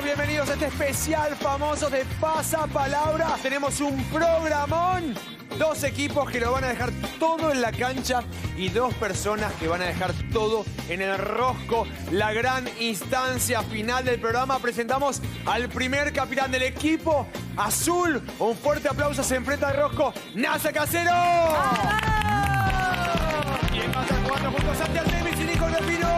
Bienvenidos, bienvenidos a este especial famoso de Pasapalabra. Tenemos un programón. Dos equipos que lo van a dejar todo en la cancha y dos personas que van a dejar todo en el rosco. La gran instancia final del programa. Presentamos al primer capitán del equipo, Azul. Un fuerte aplauso, se enfrenta al rosco, Nasa Casero. Y en jugando juntos Santi Artemis y Nico Repino.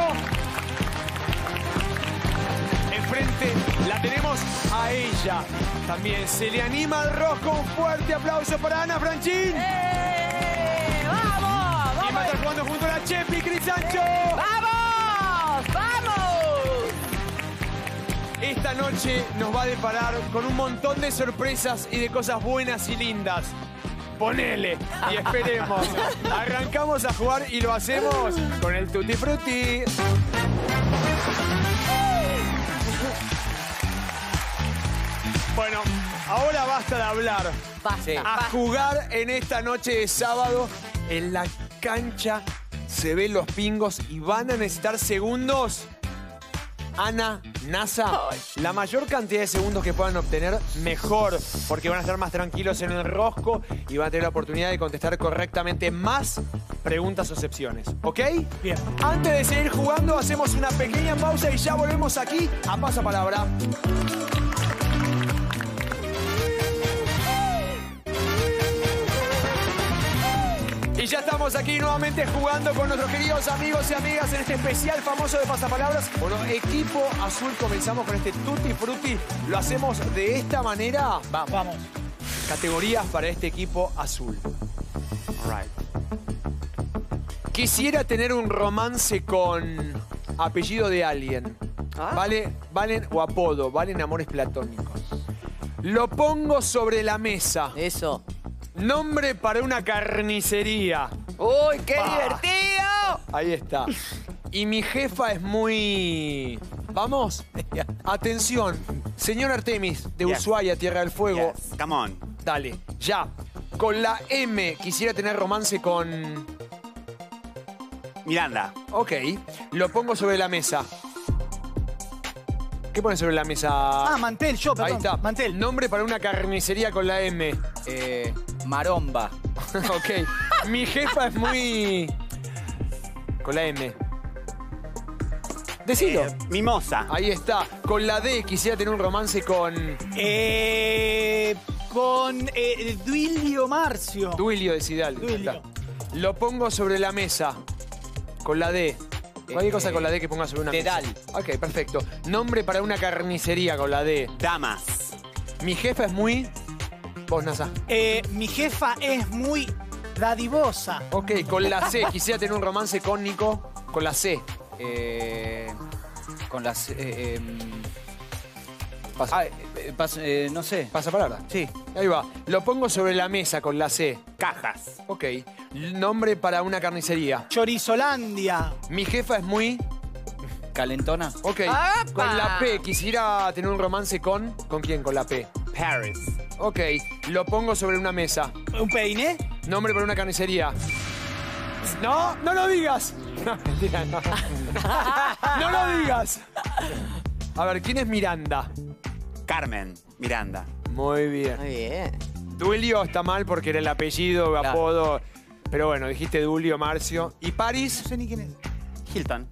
Enfrente la tenemos a ella. También se le anima al rosco. Un fuerte aplauso para Ana Franchín. ¡Eh! ¡Vamos! Y va a ¡Vamos! estar jugando junto a la Chepi Cris Sancho. ¡Vamos! ¡Vamos! Esta noche nos va a deparar con un montón de sorpresas y de cosas buenas y lindas. Ponele y esperemos. Arrancamos a jugar y lo hacemos con el Tutti Frutti. Bueno, ahora basta de hablar. Basta. A basta. jugar en esta noche de sábado en la cancha se ven los pingos y van a necesitar segundos. Ana, NASA, la mayor cantidad de segundos que puedan obtener, mejor, porque van a estar más tranquilos en el rosco y van a tener la oportunidad de contestar correctamente más preguntas o excepciones. ¿Ok? Bien. Antes de seguir jugando, hacemos una pequeña pausa y ya volvemos aquí a Pasapalabra. Y ya estamos aquí nuevamente jugando con nuestros queridos amigos y amigas en este especial famoso de Pasapalabras. Bueno, equipo azul, comenzamos con este Tutti Frutti. Lo hacemos de esta manera. Vamos. Vamos. Categorías para este equipo azul. Quisiera tener un romance con apellido de alguien. Vale, valen o apodo, valen amores platónicos. Lo pongo sobre la mesa. Eso. Nombre para una carnicería. ¡Uy, qué Ah. divertido! Ahí está. Y mi jefa es muy... Vamos. Atención. Señor Artemis, de Yes. Ushuaia, Tierra del Fuego. Yes, Come on. Dale, ya. Con la M quisiera tener romance con... Miranda. Ok, lo pongo sobre la mesa. ¿Qué pone sobre la mesa? Ah, mantel, yo, perdón. Ahí está. Mantel. Nombre para una carnicería con la M. Eh, maromba. ok. Mi jefa es muy... Con la M. Decilo. Eh, mimosa. Ahí está. Con la D quisiera tener un romance con Eh, con eh, Duilio Marcio. Duilio de Sidal. Duilio. Lo pongo sobre la mesa. Con la D. Cualquier Eh, cosa con la D que ponga sobre una Dedal. mesa. Ok, perfecto. Nombre para una carnicería con la D. Damas. Mi jefa es muy... Vos, Nasa. Eh, mi jefa es muy dadivosa. Ok, con la C. Quisiera tener un romance con Nico. Con la C. Eh, con las... eh, em, Pasa, ah, eh, pas- eh, no sé. pasa palabra. Sí. Ahí va. Lo pongo sobre la mesa con la C. Cajas. Ok. Nombre para una carnicería. Chorizolandia. Mi jefa es muy... Calentona. Ok. ¡Apa! Con la P. Quisiera tener un romance con... ¿Con quién? Con la P. Paris. Ok. Lo pongo sobre una mesa. ¿Un peine? Nombre para una carnicería. No, no lo digas. No, mentira, no. No lo digas. A ver, ¿quién es Miranda? Carmen. Miranda. Muy bien. Muy bien. Duilio está mal porque era el apellido, Claro. apodo. Pero bueno, dijiste Dulio, Marcio. ¿Y Paris? No sé ni quién es. Hilton.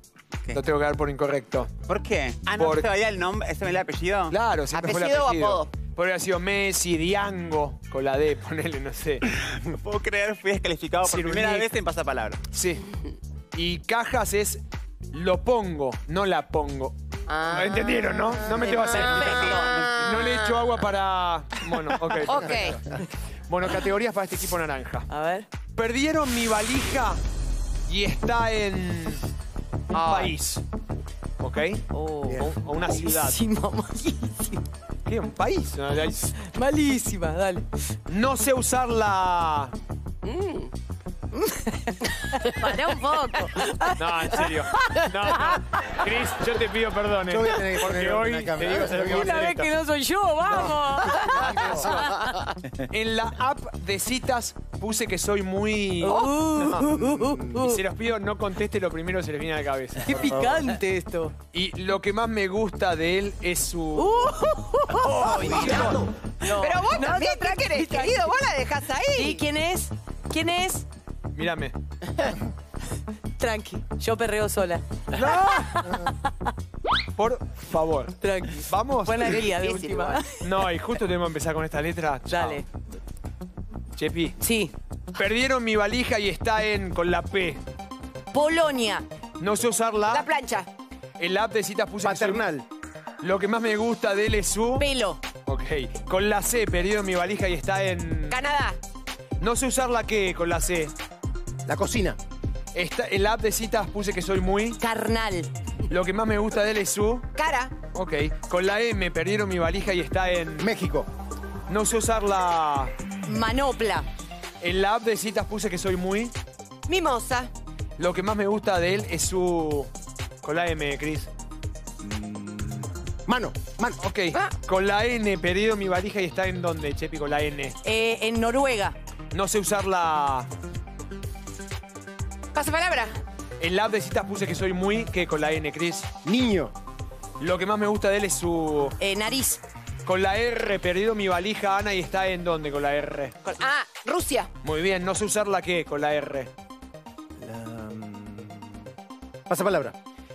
¿Qué? Lo tengo que dar por incorrecto. ¿Por qué? Ah, ¿no Por- se el nombre? ¿Ese me el apellido? Claro, siempre fue el ¿Apellido o apellido. apodo? Podría haber sido Messi, Diango, con la D, ponele, no sé. No puedo creer, fui descalificado por primera vez en pasapalabra. Sí. Y cajas es lo pongo, no la pongo. Ah. ¿Lo entendieron, no? No me te vas a. No le echo agua para... Bueno, ok. Ok. Bueno, categorías para este equipo naranja. A ver. Perdieron mi valija y está en un país. ¿Ok? Oh. O, o una ciudad. Malísima, malísima. ¿Qué? ¿Un país? Malísima, dale. No sé usar la... Pará un poco. No, en serio. No, no. Cris, yo te pido perdón. eh, Yo voy a tener que porque hoy una te cámara. digo, se lo que Una vez que no soy yo, vamos. En la app de citas puse que soy muy... Y se los pido, no conteste lo primero que se les viene a la cabeza. Qué picante esto. Y lo que más me gusta de él es su... Pero vos también, ¿qué querés, querido? Vos la dejás ¿Y ahí. quién es? ¿Quién es? Mírame. Tranqui, yo perreo sola. Por favor. Tranqui. ¿Vamos? Buena guía de última. No, y justo tenemos que empezar con esta letra. Dale. Chepi. Sí. Perdieron mi valija y está en con la P. Polonia. No sé usarla. La plancha. En la app de citas puse que Paternal. Lo que más me gusta de él es su... Pelo. Ok. Con la C, perdido mi valija y está en... Canadá. No sé usar la qué con la C. La cocina. Está, en la app de citas puse que soy muy... Carnal. Lo que más me gusta de él es su... Cara. Ok. Con la M, perdieron mi valija y está en... México. No sé usar la... Manopla. En la app de citas puse que soy muy... Mimosa. Lo que más me gusta de él es su... Con la M, Chris. Mano. Mano. Ok. Con la N, perdido mi valija y está en donde, Chepi, con la N. Eh, en Noruega. No sé usar la... Pasa palabra. En la app de citas puse que soy muy... que con la N, Chris. Niño. Lo que más me gusta de él es su... Eh, nariz. Con la R, perdido mi valija, Ana, y está en dónde con la R. Con- ah, Rusia. Muy bien, no sé usar la qué con la R. La, mm, Pasa palabra.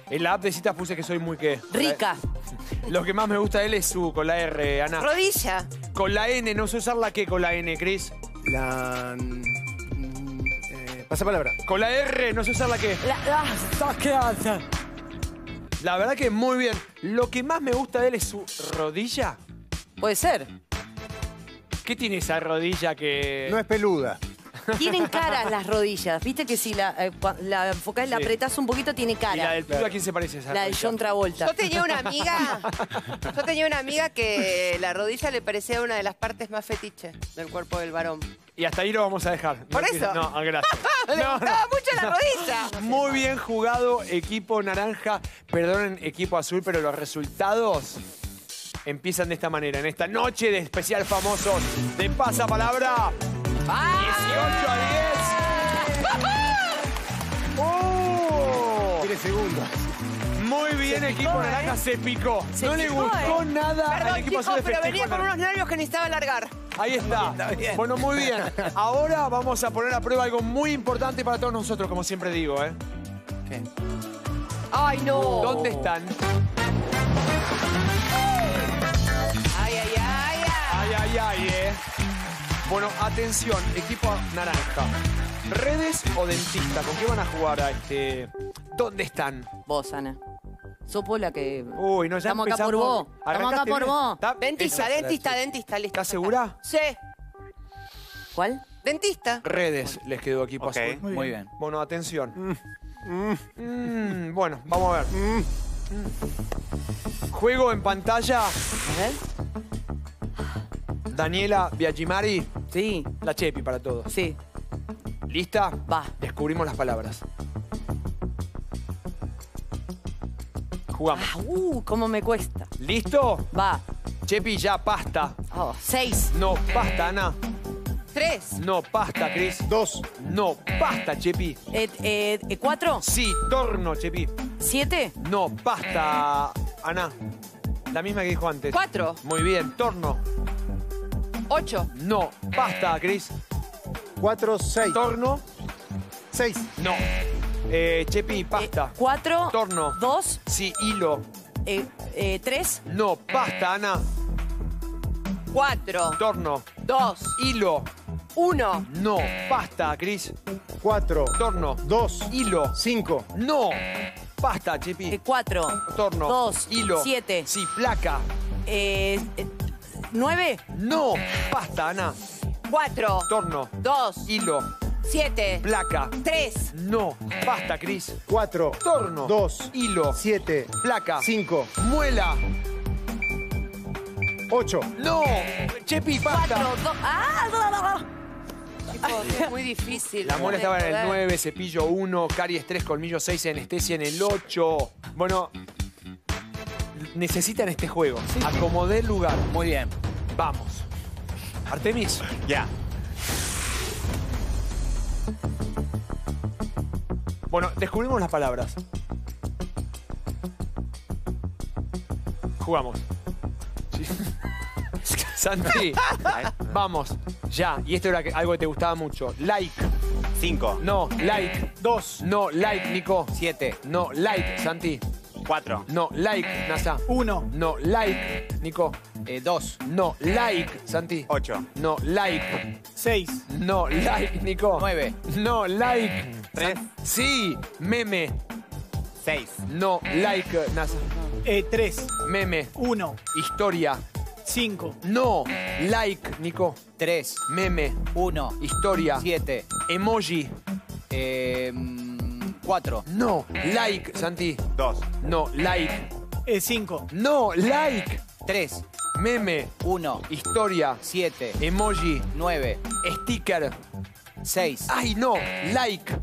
En la app de citas puse que soy muy qué. Rica. Lo que más me gusta de él es su con la R, Ana. Rodilla. Con la N, no sé usar la qué con la N, Chris. La. mm, pasa palabra. Con la R, no sé usar la qué. La, la, La verdad que muy bien. Lo que más me gusta de él es su rodilla. Puede ser. ¿Qué tiene esa rodilla que.? No es peluda. Tienen caras las rodillas. Viste que si la, eh, la enfocás, la Sí. apretás un poquito, tiene ¿Y la cara. del pibe a quién se parece esa La de? John Travolta. Yo tenía una amiga. Yo tenía una amiga que la rodilla le parecía una de las partes más fetiches del cuerpo del varón. Y hasta ahí lo vamos a dejar. Por eso. No, ah, gracias. Le No, no. gustaba mucho la rodilla. Muy bien jugado, equipo naranja. Perdonen, equipo azul, pero los resultados empiezan de esta manera. En esta noche de especial famosos de Pasapalabra. 18 a 10. ¡Oh! Tiene segundos. Muy bien, equipo naranja se picó. Se no le picó, gustó ¿eh? nada al Perdón, equipo chicos, azul de pero venía con unos nervios que necesitaba alargar. Ahí está. Bueno, muy bien. Ahora vamos a poner a prueba algo muy importante para todos nosotros, como siempre digo, ¿eh? Ay, no. ¿Dónde están? Ay, ay, ay, ay. Ay, ay, ay, eh. Bueno, atención, equipo naranja. ¿Redes o dentista? ¿Con qué van a jugar a este? ¿Dónde están? Vos, Ana. Sos vos la que... Uy, no, ya Estamos acá por vos. Estamos acá ¿Arrancaste por bien? vos. ¿Está- Dentista, dentista, dentista, listo. ¿Estás segura? Sí, ¿Cuál? dentista. Redes les quedó equipo Ok, azul. muy bien. Bueno, atención. Mm, bueno, vamos a ver. Mm. Juego en pantalla. A ver. Daniela Biagimari, Sí, la Chepi para todos. sí. ¿Lista? Va. Descubrimos las palabras. Jugamos. Ah, uh, cómo me cuesta. ¿Listo? Va. Chepi, ya pasta. Oh, seis. No, pasta, Ana. Tres. No, pasta, Chris. Dos. No, pasta, Chepi. Eh, eh, eh, cuatro. Sí, torno, Chepi. Siete. No, pasta, Ana. La misma que dijo antes. Cuatro. Muy bien, torno. Ocho. No, pasta, Chris. Cuatro, seis. Torno. Seis. No. Eh, Chepi, pasta. Eh, cuatro. Torno. Dos. Sí, hilo. eh, eh, tres. No, pasta, Ana. Cuatro. Torno. Dos. Hilo. Uno. No, pasta, Chris. Cuatro. Torno. Dos. Hilo. Cinco. No. Pasta, Chepi. eh, cuatro. Torno. Dos. Hilo. Siete. Sí, placa. eh, eh, nueve. No. Pasta, Ana. Cuatro. Torno. Dos. Hilo. Siete. Placa. Tres. No. Pasta, Cris. Cuatro. Torno. Dos. Hilo. Siete. Placa. Cinco. Muela. Ocho. No. Chepi, pasta. Cuatro. Dos. ¡Ah! Chicos, es muy difícil. La no de estaba en el poder. 9, cepillo 1, caries 3, colmillo 6, anestesia en el 8. Bueno, necesitan este juego. Acomodé el lugar. Muy bien. Vamos. Artemis, Ya. Bueno, descubrimos las palabras. Jugamos. Sí. Santi, vamos, ya. Y esto era que- algo que te gustaba mucho. Like, Cinco. no, like. Dos. No, like, Nico. Siete. No, like, Santi. Cuatro. No, like, Nasa. Uno. No, like, Nico. Eh, dos. No, like, Santi. Ocho. No, like. Seis. No, like, Nico. Nueve. No, like. Tres. Sí, meme. Seis. No, like, Nasa. Eh, tres. Meme. Uno. Historia. Cinco. No, like, Nico. Tres. Meme. Uno. Historia. Siete. Emoji. Eh, mm, cuatro. No, like, Santi. Dos. No, like. Eh, cinco. No, like. Tres. Meme. Uno. Historia. Siete. Emoji. Nueve. Sticker. Seis. Ay, no, like.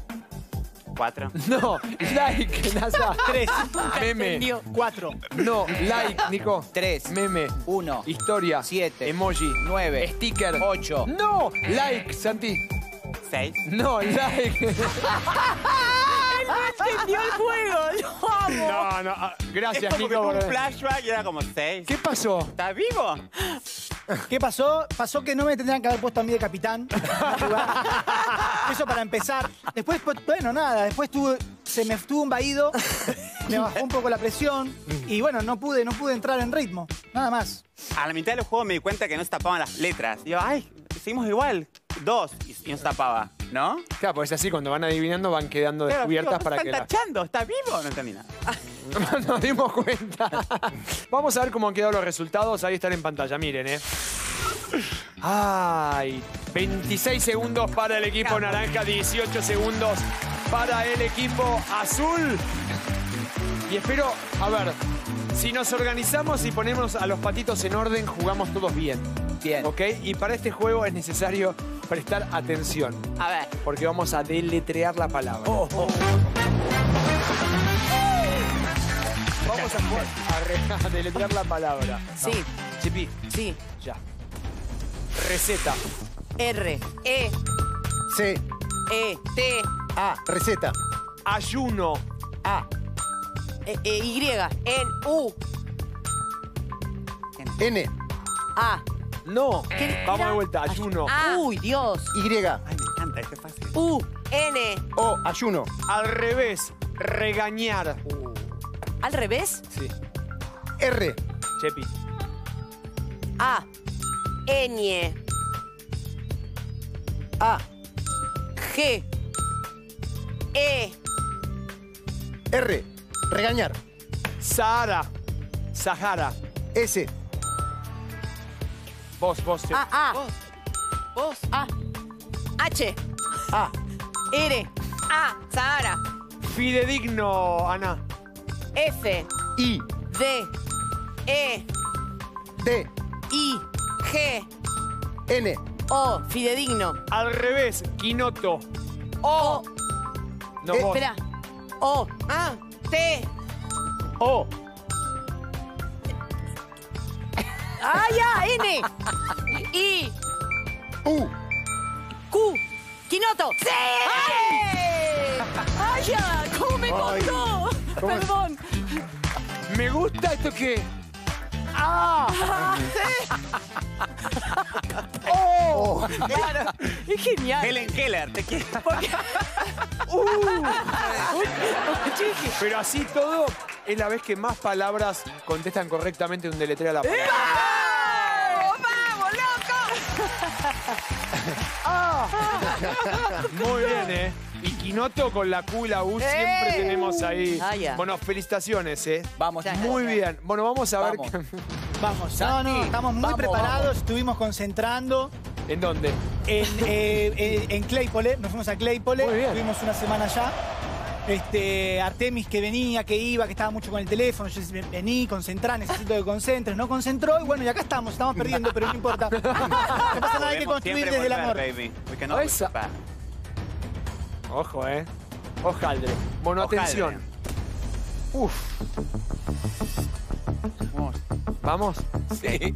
Cuatro. No, like, Nasa. Tres. Meme. Cuatro. No, like, Nico. Tres. Meme. Uno. Historia. Siete. Emoji. Nueve. Sticker. Ocho. No, like, Santi. Seis. No, like. ¡Entendió el amo! No, no. ah, Gracias, es como que Nico. tuvo un por- flashback y era como seis. ¿Qué pasó? ¿Estás vivo? ¿Qué pasó? Pasó que no me tendrían que haber puesto a mí de capitán. Eso para empezar. Después, pues, bueno, nada. Después tuve, se me estuvo un vaído, me bajó un poco la presión y bueno, no pude, no pude entrar en ritmo. Nada más. A la mitad del juego me di cuenta que no se tapaban las letras. Y yo, ay, seguimos igual. Dos. Y, y no se tapaba, ¿no? Claro, pues así, cuando van adivinando van quedando Claro, descubiertas digo, para ¿están que la- tachando? ¿Está vivo? No entendí nada. Nos dimos cuenta. Vamos a ver cómo han quedado los resultados. Ahí están en pantalla, miren, ¿eh? Ay, 26 segundos para el equipo naranja, 18 segundos para el equipo azul. Y espero, a ver, si nos organizamos y ponemos a los patitos en orden, jugamos todos bien. Bien. ¿Ok? Y para este juego es necesario prestar atención, A ver. porque vamos a deletrear la palabra. Vamos a, jugar a re- a deletrear la palabra. Sí, Chipi, sí. ya. Receta. R, E, C. E, T, A. Receta. Ayuno. A. E, E, Y, N, U, N. A. No. ¿Qué Vamos era? de vuelta. Ayuno. A, Uy, Dios. Y. Ay, me encanta, este es fácil. U, N, O. Ayuno. Al revés. Regañar. al revés. Sí. R. Chepi. A, Ñ, A. G, E, R. Regañar. Sahara. Sahara. S. Vos, vos, Chepi. A, A, vos, A, H, A. R, A, Sahara, Fidedigno, Ana. F, I. D, E, D. I, G, N. O, fidedigno. Al revés. Quinoto. O, No, Eh, vos. espera. O, A, T, O. ah, ya, N, I, U. Q, Quinoto. ¡Sí! ¡Ay! ¡Ay, ya! ¿Cómo me es? Perdón. Me gusta esto que. ¡Ah! O. Es genial. Helen Keller, te quiero. Pero así todo, es la vez que más palabras contestan correctamente un deletreo a la palabra. ¡Vamos, loco! Muy bien, ¿eh? Y Quinoto con la Q y la U siempre tenemos ahí. Ah, ya. Bueno, felicitaciones, ¿eh? Vamos. Muy bien. Bueno, vamos a ver Vamos. No, Santi, no, estamos muy vamos, preparados. vamos. Estuvimos concentrando en dónde. en, eh, eh, en Claypole. Nos fuimos a Claypole. Muy bien. Estuvimos una semana allá. Este, Artemis que venía, que iba, que estaba mucho con el teléfono. Yo decía, vení, concentrá, necesito que concentres. No concentró y bueno, y acá estamos, estamos perdiendo, pero no importa. No pasa nada, hay que construir desde el amor. baby. We back. Ojo, ¿eh? Ojaldre. Bueno, Ojaldre. atención. Uf. Vamos. ¿Vamos? Sí.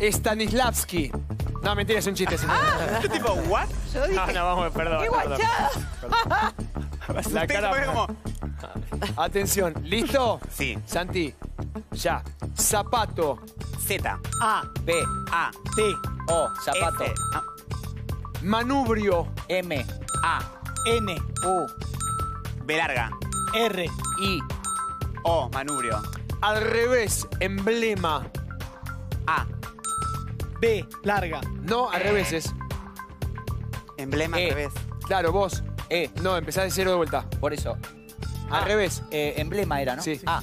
Stanislavski. No, mentira, es un chiste. señor. Yo tipo, ¿what? Yo dije, No, no, vamos, perdón. ¡qué perdón. guachada! La cara- como- Atención, ¿listo? Sí. Santi, ya. Zapato, Z, A, B, A, T, O, zapato. S, A, manubrio, M, A, N, U, B larga, R, I, O, manubrio, al revés, emblema. A, B, larga. No, al revés es. emblema E. al revés. Claro, vos. E. No, empezás de cero de vuelta. Por eso. Al Ah, revés. eh, emblema era, ¿no? Sí. A,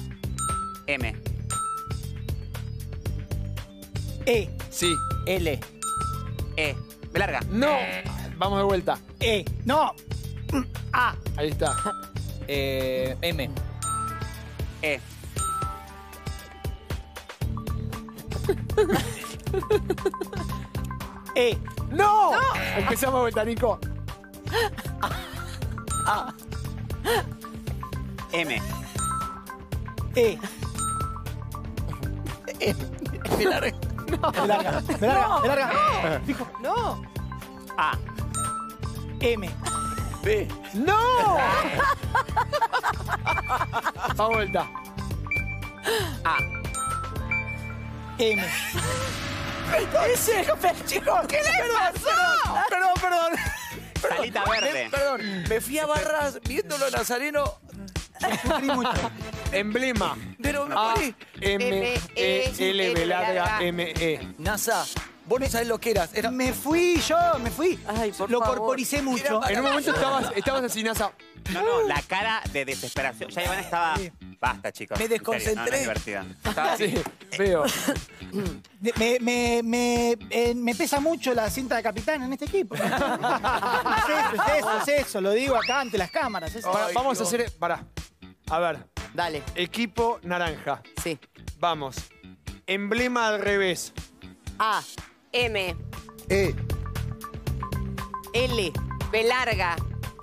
M, E, Sí. L, E, B larga. No. Vamos de vuelta. E. No. A, Ahí está. eh, M, E, E, ¡No! Empezamos de vuelta, Nico. M, E. B larga. B larga. B larga. B larga. Fijo. No. A, M. B. ¡No! Vamos de vuelta. A, M. Ese, chicos, ¿qué le pasó? Perdón, perdón. salita verde. Perdón, me fui a barras viéndolo a Nazareno. Emblema. pero me A, morí. M, E, L, B larga, M, E. NASA, vos no sabés lo que eras. Era Me fui yo, me fui. Ay, por Lo favor. corporicé mucho. En un momento estabas, estabas así, NASA. No, no, la cara de desesperación. Ya Iván estaba. Basta, chicos. Me En serio, desconcentré. No, no es divertido. Estaba así. Sí, veo. De- Me, me, me, eh, me pesa mucho la cinta de capitán en este equipo. es eso, es eso, es eso. Lo digo acá ante las cámaras. es eso. Pará, vamos a hacer. Pará. A ver. Dale, Equipo naranja. sí. Vamos. Emblema al revés. A, M, E, L. B larga.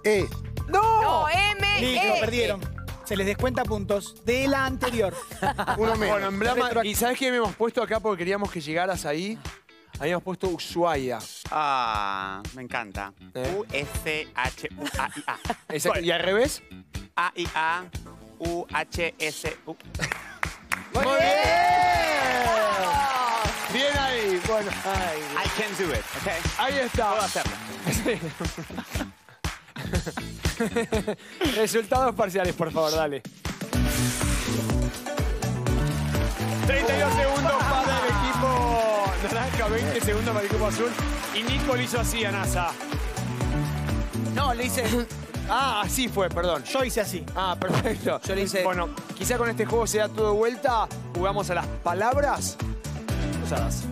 E. No, M, Listo, E. perdieron. Se les descuenta puntos de la anterior. Uno menos. Bueno, emblema. ¿Y sabes qué habíamos puesto acá porque queríamos que llegaras ahí? Habíamos puesto Ushuaia. Ah, me encanta. ¿Eh? U, S, H, U, A, I, A. Exacto. ¿Y al revés? A, I, A, U, H, S, U. ¡Muy bien! Bien ahí. Bueno, I can do it, ¿ok? ahí está. Puedo hacerlo. Resultados parciales, por favor, dale. 32 segundos para el equipo naranja, 20 segundos para el equipo azul. Y Nico lo hizo así a NASA. No, le hice. Ah, así fue, perdón. Yo hice así. Ah, perfecto. Yo le hice- Bueno, quizá con este juego se da todo de vuelta. Jugamos a las palabras usadas.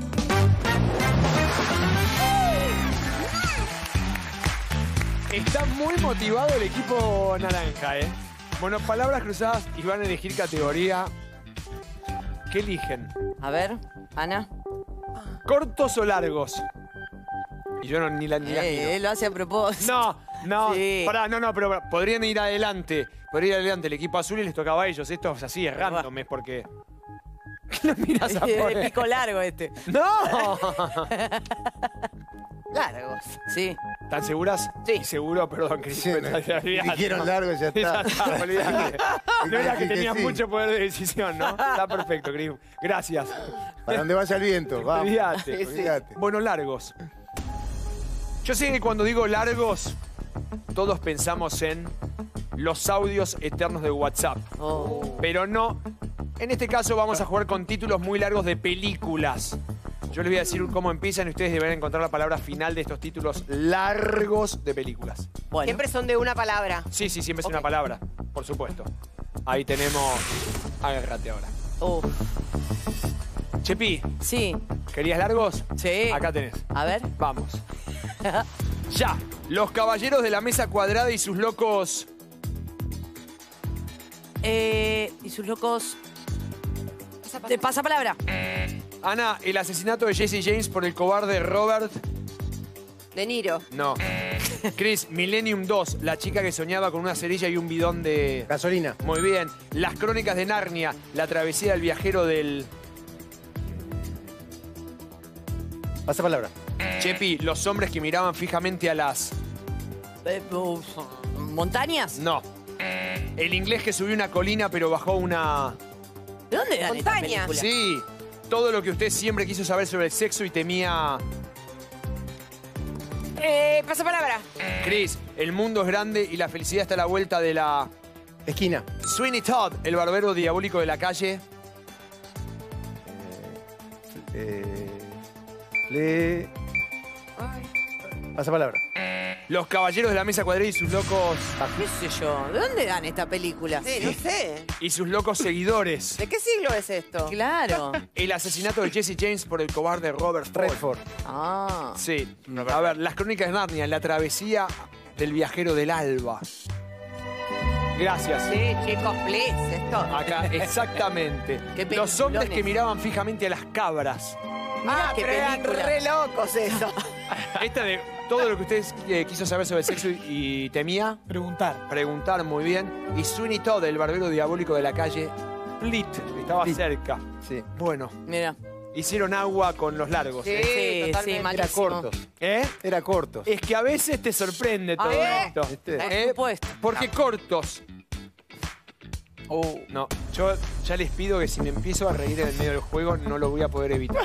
Está muy motivado el equipo naranja, ¿eh? Bueno, palabras cruzadas y van a elegir categoría. ¿Qué eligen? A ver, Ana. ¿Cortos o largos? Y yo no, ni la ni las Eh, miro. él lo hace a propósito. No, no, Sí. pará, no, no, pero podrían ir adelante. Podría ir adelante el equipo azul y les tocaba a ellos. Esto es así, es random, es porque. ¿Qué lo miras a de poner? pico largo este. ¡No! Largos. Sí. ¿Están seguras? Sí. Seguro, perdón, Cris. Sí, me- dijeron largo, ya está. olvidate. No era que tenías sí. mucho poder de decisión, ¿no? Está perfecto, Cris. Gracias. ¿Para dónde vaya el viento? Vamos. Olvídate. Olvídate. Bueno, largos. Yo sé que cuando digo largos, todos pensamos en los audios eternos de WhatsApp. Oh. Pero no. En este caso vamos a jugar con títulos muy largos de películas. Yo les voy a decir cómo empiezan y ustedes deberán encontrar la palabra final de estos títulos largos de películas. Bueno. Siempre son de una palabra. Sí, sí, siempre es una palabra, por supuesto. Ahí tenemos. Agárrate ahora. Oh. Chepi, Sí. ¿querías largos? Sí. Acá tenés. A ver. Vamos. Ya. Los caballeros de la mesa cuadrada y sus locos. Eh, y sus locos. Te pasa palabra. Ana, el asesinato de Jesse James por el cobarde Robert. De Niro. No. Chris, Millennium 2, la chica que soñaba con una cerilla y un bidón de. Gasolina. Muy bien. Las crónicas de Narnia, la travesía del viajero del. Pasa palabra. Chepi, los hombres que miraban fijamente a las. Eh, uf, ¿Montañas? No. El inglés que subió una colina pero bajó una. ¿De dónde dan esta Montaña. película? Sí. Todo lo que usted siempre quiso saber sobre el sexo y temía. Eh, pasa palabra. Chris, el mundo es grande y la felicidad está a la vuelta de la. Esquina. Sweeney Todd, el barbero diabólico de la calle. Eh, le. Pasa palabra. Los caballeros de la mesa cuadrada y sus locos. ¿Qué sé yo? ¿De dónde dan esta película? Sí, no sé. Y sus locos seguidores. ¿De qué siglo es esto? Claro. El asesinato de Jesse James por el cobarde Robert Ford. Redford. Ah. Sí. A ver, las crónicas de Narnia, la travesía del viajero del alba. Gracias. Sí, chicos, please, esto. Acá, exactamente. Los hombres que miraban fijamente a las cabras. Ah, qué pero eran película. re locos eso. Esta de todo lo que ustedes eh, quiso saber sobre el sexo y, y temía, Preguntar. preguntar muy bien. Y Sweeney Todd, el barbero diabólico de la calle Fleet, estaba cerca. Sí. Bueno, Mira. Hicieron agua con los largos. Sí, ¿eh? Sí, totalmente. sí, Era malísimo. cortos. ¿Eh? Era cortos. Es que a veces te sorprende todo ver. esto. ¿Viste? Por ¿Eh? supuesto. Porque cortos. Oh, No, yo ya les pido que si me empiezo a reír en el medio del juego no lo voy a poder evitar.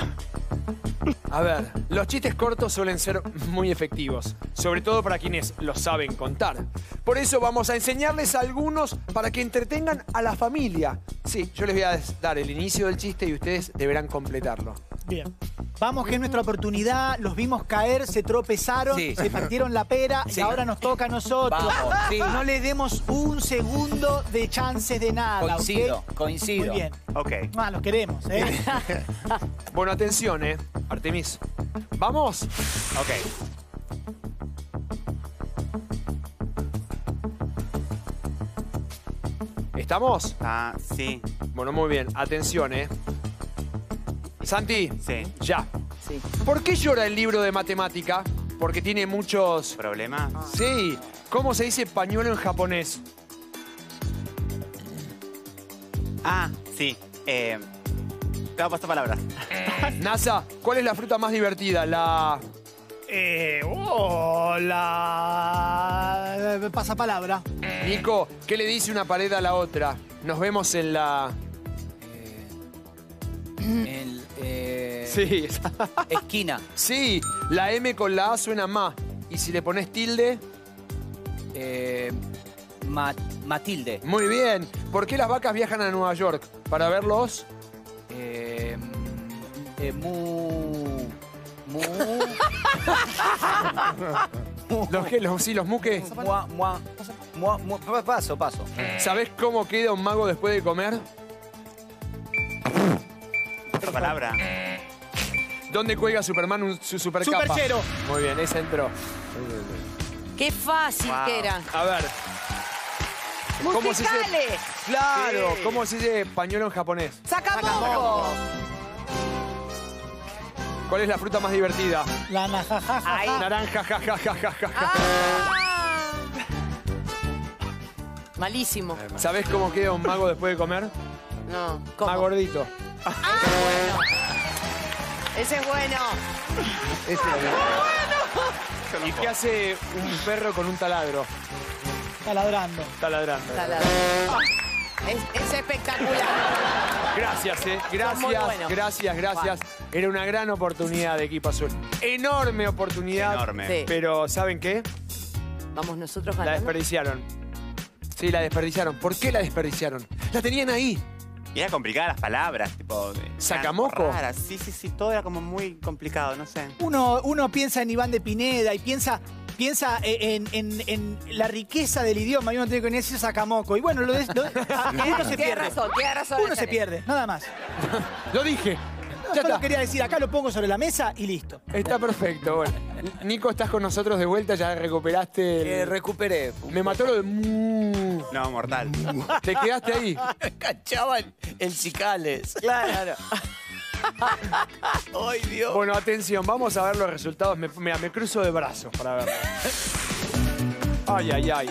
A ver, los chistes cortos suelen ser muy efectivos, sobre todo para quienes los saben contar. Por eso vamos a enseñarles algunos para que entretengan a la familia. Sí, yo les voy a dar el inicio del chiste y ustedes deberán completarlo. Bien. Vamos, que es nuestra oportunidad. Los vimos caer, se tropezaron, Sí. se partieron la pera Sí. y ahora nos toca a nosotros. Vamos, sí. No les demos un segundo de chances de nada. coincido, ¿ok? coincido. Muy bien. Ok. Ah, los queremos, ¿eh? Bueno, atención, ¿eh? Artemis. ¿Vamos? Ok. ¿Estamos? Ah, sí. Bueno, muy bien. Atención, ¿eh? Santi. Sí. Ya. Sí. ¿Por qué llora el libro de matemática? Porque tiene muchos... ¿Problema? Sí. ¿Cómo se dice pañuelo en japonés? Ah, sí. Eh, te voy a pasar palabra. NASA, ¿cuál es la fruta más divertida? La... eh, hola. Pasa palabra. Nico, ¿qué le dice una pared a la otra? Nos vemos en la... El, eh, Sí. Esquina. sí, la M con la A suena más. Y si le pones tilde, Eh, Ma- Matilde. muy bien. ¿Por qué las vacas viajan a Nueva York? ¿Para verlos? Eh, mm, eh, mu. Mu. ¿Los qué? Los, sí, los muques. Mua, mua, mua. Paso, paso. ¿Sabés cómo queda un mago después de comer? Palabra. ¿Dónde cuelga Superman un- su supercapa? Superchero. Muy bien, ese entró. Qué fácil Wow. que era. A ver. ¿Cómo se dice? ¡Musicales! Claro, Sí. ¿cómo se dice pañuelo en japonés? ¡Sacamoco! ¿Cuál es la fruta más divertida? La najajaja. Ay. Naranja, ja, ja, ja, ja, ja, ja. Ah. Malísimo. ¿Sabés cómo queda un mago después de comer? No. ¿Cómo? Más gordito. Ese es bueno. Ese era ¿Y qué hace un perro con un taladro? Está ladrando. Taladrando. Salado. Es, es espectacular. Gracias, eh. Gracias, bueno. gracias, gracias. Era una gran oportunidad de equipo azul. Enorme oportunidad. Enorme. Sí. Pero, ¿saben qué? Vamos nosotros La ganando. desperdiciaron. Sí, la desperdiciaron. ¿Por qué la desperdiciaron? La tenían ahí. Y era complicada las palabras, tipo. de- ¿Sacamoco? raras. Sí, sí, sí. Todo era como muy complicado, no sé. Uno, uno piensa en Iván de Pineda y piensa, piensa en, en- en la riqueza del idioma y uno tiene que venir Sacamoco. Y bueno, lo de, lo- uno se Tiene pierde. razón, tiene razón. Uno se Natalia. pierde, nada más. Lo dije. Ya solo está. quería decir, acá lo pongo sobre la mesa y listo. Está perfecto, bueno. Nico, estás con nosotros de vuelta, ya recuperaste. el- Eh, recuperé. Me mató lo de. mu. No, mortal. Te quedaste ahí. Cachaban en Cicales. Claro. Ay, Dios. Bueno, atención, vamos a ver los resultados. Me, mira, me cruzo de brazos para verlo. Ay, ay, ay.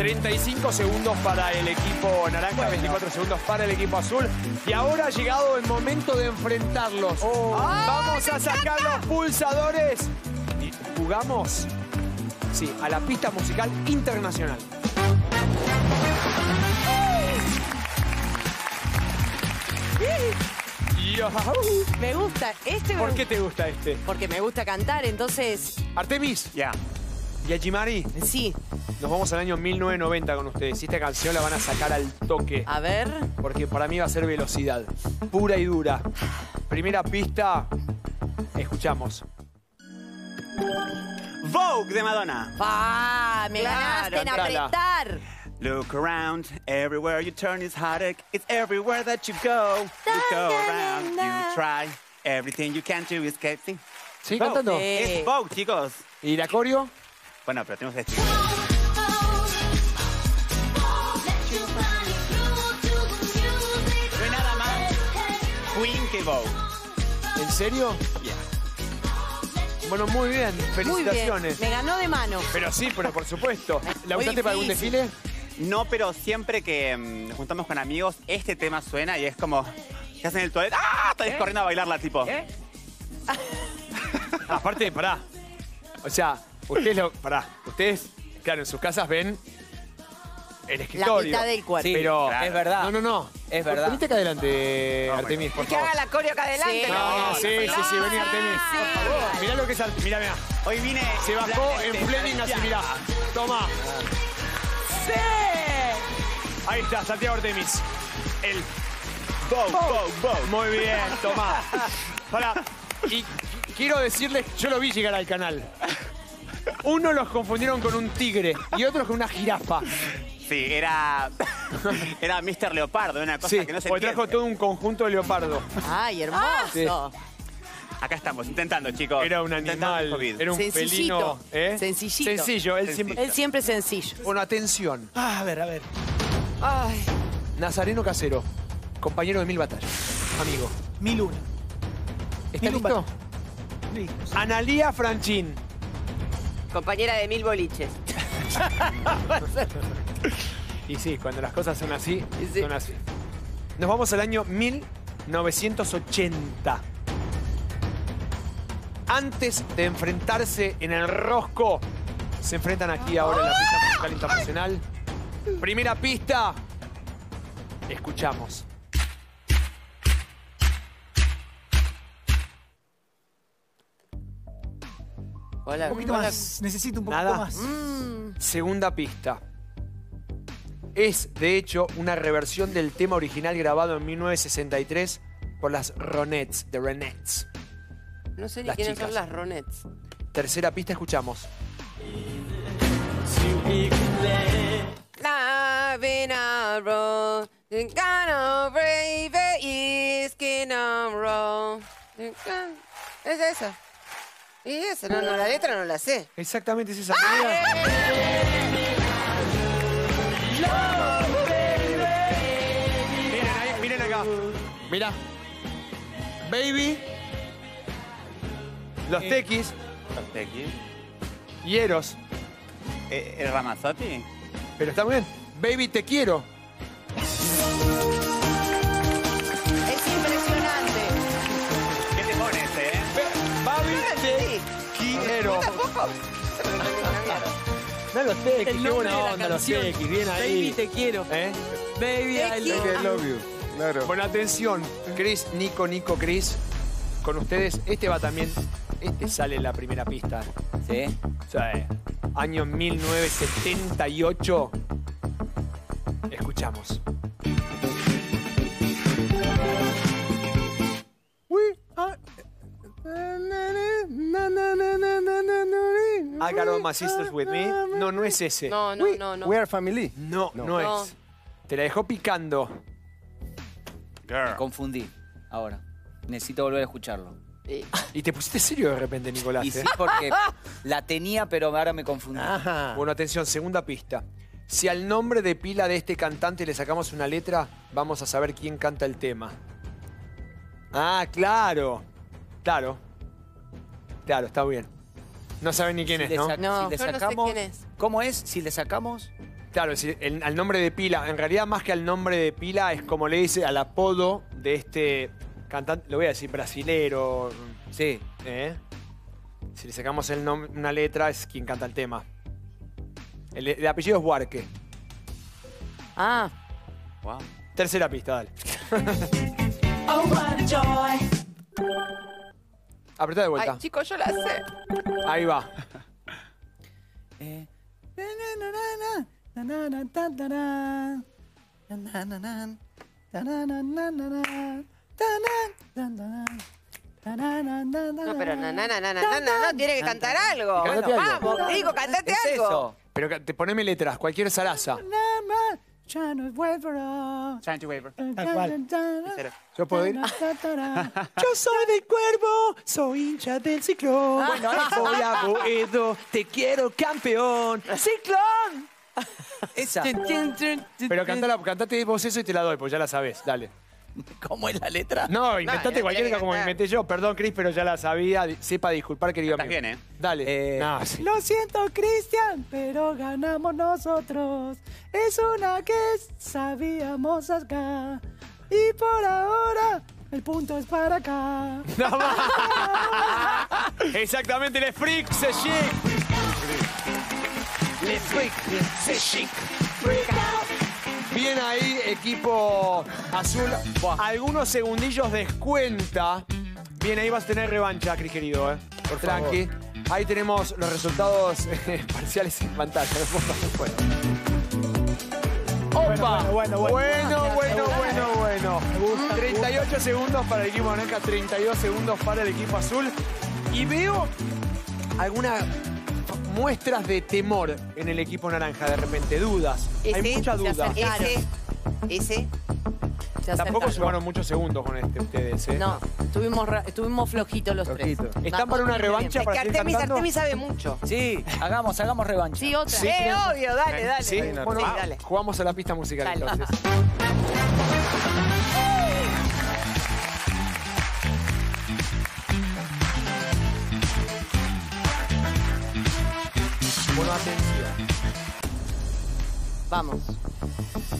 35 segundos para el equipo naranja, 24 segundos para el equipo azul. Y ahora ha llegado el momento de enfrentarlos. Vamos a sacar los pulsadores. Y jugamos, sí, a la pista musical internacional. Me gusta este ¿Por qué te gusta este? porque me gusta cantar, entonces Artemis Ya. Achimari, sí. nos vamos al año 1990 con ustedes. Y esta canción la van a sacar al toque. A ver. Porque para mí va a ser velocidad. Pura y dura. Primera pista. Escuchamos. Vogue de Madonna. ¡Ah! Me ganaste en entrala. apretar. Look around, everywhere you turn is heartache. It's everywhere that you go. You go around, you try. Everything you can to escape. Sí. Cantando. Es Vogue, chicos. ¿Y la coreo? Bueno, pero tenemos este. No hay nada más Queen que Vogue. ¿En serio? Yeah. Bueno, muy bien. Muy bien. Felicitaciones. Me ganó de mano. Pero sí, pero por supuesto. ¿La Muy usaste para algún difícil. desfile? No, pero siempre que mm, nos juntamos con amigos, este tema suena y es como que hacen el toilet. ¡Ah! Estás corriendo a bailarla, tipo. Aparte, pará. O sea, ustedes lo. Pará. Ustedes, claro, en sus casas ven el escritorio. mitad del cuerpo. Sí, Pero. claro. es verdad. No, no, no. Es verdad. Venite acá adelante, Artemis, por Que favor. haga la coreo acá adelante. Sí. No, ¿no? sí, sí, sí, vení Artemis. Por favor. Mirá lo que es Artemis. Mirá, mirá. Hoy vine. Se bajó en Fleming así, mirá. Toma. Ahí está, Santiago Artemis. El Vogue, Vogue, Vogue. Muy bien, toma. Pará. Y quiero decirles, yo lo vi llegar al canal. Uno los confundieron con un tigre y otros con una jirafa. Sí, era. Era Mr. Leopardo, una cosa Sí, que no se porque trajo todo un conjunto de leopardo. Ay, hermoso. Acá estamos, intentando, chicos. Era un animal, COVID. era un Sencillito. felino. ¿eh? Sencillito. Sencillo, él siempre. Él siempre sencillo. Bueno, atención. Ah, a ver, a ver. Ay. Nazareno Casero, compañero de mil batallas. Amigo. Mil una. ¿Está Mil listo? Listo. Analía Franchín. Compañera de mil boliches. Y sí, cuando las cosas son así, Sí. son así. Nos vamos al año 1980. Antes de enfrentarse en el rosco, se enfrentan aquí ahora en la pista musical internacional. Primera pista. Escuchamos. Hola. Un poquito hola. más. Necesito un poquito Nada. más. Segunda pista. Es, de hecho, una reversión del tema original grabado en 1963 por las Ronettes, de Ronettes. No sé ni Las quiénes chicas. son las Ronettes. Tercera pista, escuchamos. The road. Es esa. Y esa, no, no, la letra no la sé. Exactamente, es esa. Miren ahí, miren acá. Mira. Baby. Los Tequis Aquí. y Eros. Eh, ¿El Ramazzotti? Pero está muy bien. Baby, te quiero. No los Tequis, qué buena onda los. Tequis, bien ahí. Baby, te quiero. ¿Eh? Baby, I love I love you. Claro. Bueno, atención, Chris, Nico, Nico, Chris. Con ustedes, este va también. Este sale en la primera pista. ¿Sí? O sea, eh, año 1978. Escuchamos. I got all my sisters with me. No, no es ese. No, no, no, no. We are family. No, no, No. es. Te la dejó picando. Me confundí. Ahora. necesito volver a escucharlo. Sí. Y te pusiste serio de repente, Nicolás. Y sí, ¿eh? porque la tenía, pero ahora me confundí. Ajá. Bueno, atención, segunda pista. Si al nombre de pila de este cantante le sacamos una letra, vamos a saber quién canta el tema. Ah, claro. Claro. Claro, está bien. No saben ni quién Si es, ¿no? No, si le yo no sé sacamos, quién es. ¿Cómo es? Si le sacamos. Claro, si el- al nombre de pila. En realidad, más que al nombre de pila, es como le dice al apodo de este cantante. Lo voy a decir, brasilero. Sí. ¿eh? Si le sacamos el nom- una letra, es quien canta el tema. El, el apellido es Huarque. Ah, Wow. Tercera pista, dale. Apretá de vuelta. Ay, chicos, yo la sé. Ahí va. Eh, No, pero na, na, na, na, na, na, na, tiene que cantar algo. Vamos, digo, cantate algo. Pero te poneme letras, cualquier zaraza. Trying to waver. Tal cual. ¿Yo puedo ir? Yo soy del cuervo, soy hincha del ciclón. Bueno, voy a Boedo, te quiero campeón. ¡Ciclón! Esa. Pero cantate vos eso y te la doy, pues ya la sabés. Dale. ¿Cómo es la letra? No, inventate tenés que como cantar. inventé yo. Perdón, Cris, pero ya la sabía. Sepa disculpar, querido amigo. bien, ¿eh? Dale. Eh, No, sí. Lo siento, Cristian, pero ganamos nosotros. Es una que sabíamos acá. Y por ahora, el punto es para acá. No más. Exactamente, el freak, se chic. Le freak, se chic. Bien ahí, equipo azul. Algunos segundillos descuenta. Bien, ahí vas a tener revancha, Cris querido, ¿eh? Por Tranqui. Ahí tenemos los resultados eh, parciales en pantalla. No puedo pasar fuera. ¡Opa! bueno, bueno, bueno, bueno. bueno, bueno, bueno. 38 segundos para el equipo naranja, 32 segundos para el equipo azul. Y veo algunas muestras de temor en el equipo naranja, de repente, dudas. Hay Ese, mucha se duda. Ese, ese. se Tampoco llevaron muchos segundos con este ustedes, ¿eh? No, estuvimos, ra- estuvimos flojitos los Flojito. tres. ¿Están para una revancha? Es para que seguir Artemis, cantando? Artemis sabe mucho. Sí, hagamos, hagamos revancha. Sí, otra. Eh, obvio, dale, dale. ¿Sí? no, Bueno, sí, dale. jugamos a la pista musical Dale. entonces. Vamos.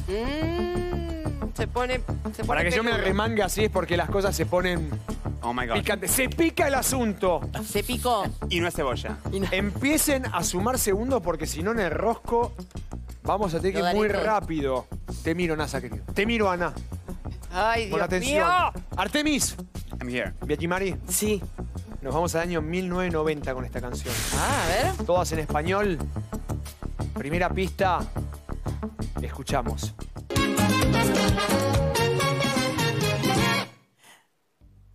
Mm, se pone. Se pone Para que yo me peludo. remangue así es porque las cosas se ponen Oh my god. picantes. Se pica el asunto. Se picó. Y no es cebolla. Empiecen a sumar segundos porque si no en el rosco vamos a tener que Lo ir daré muy todo. rápido. Te miro, Nasa, querido. Te miro, Ana. Ay, Dios Con atención. mío. Artemis. I'm here. Mari. Sí. Nos vamos al año 1990 con esta canción. Ah, a ver. Todas en español. Primera pista. Escuchamos.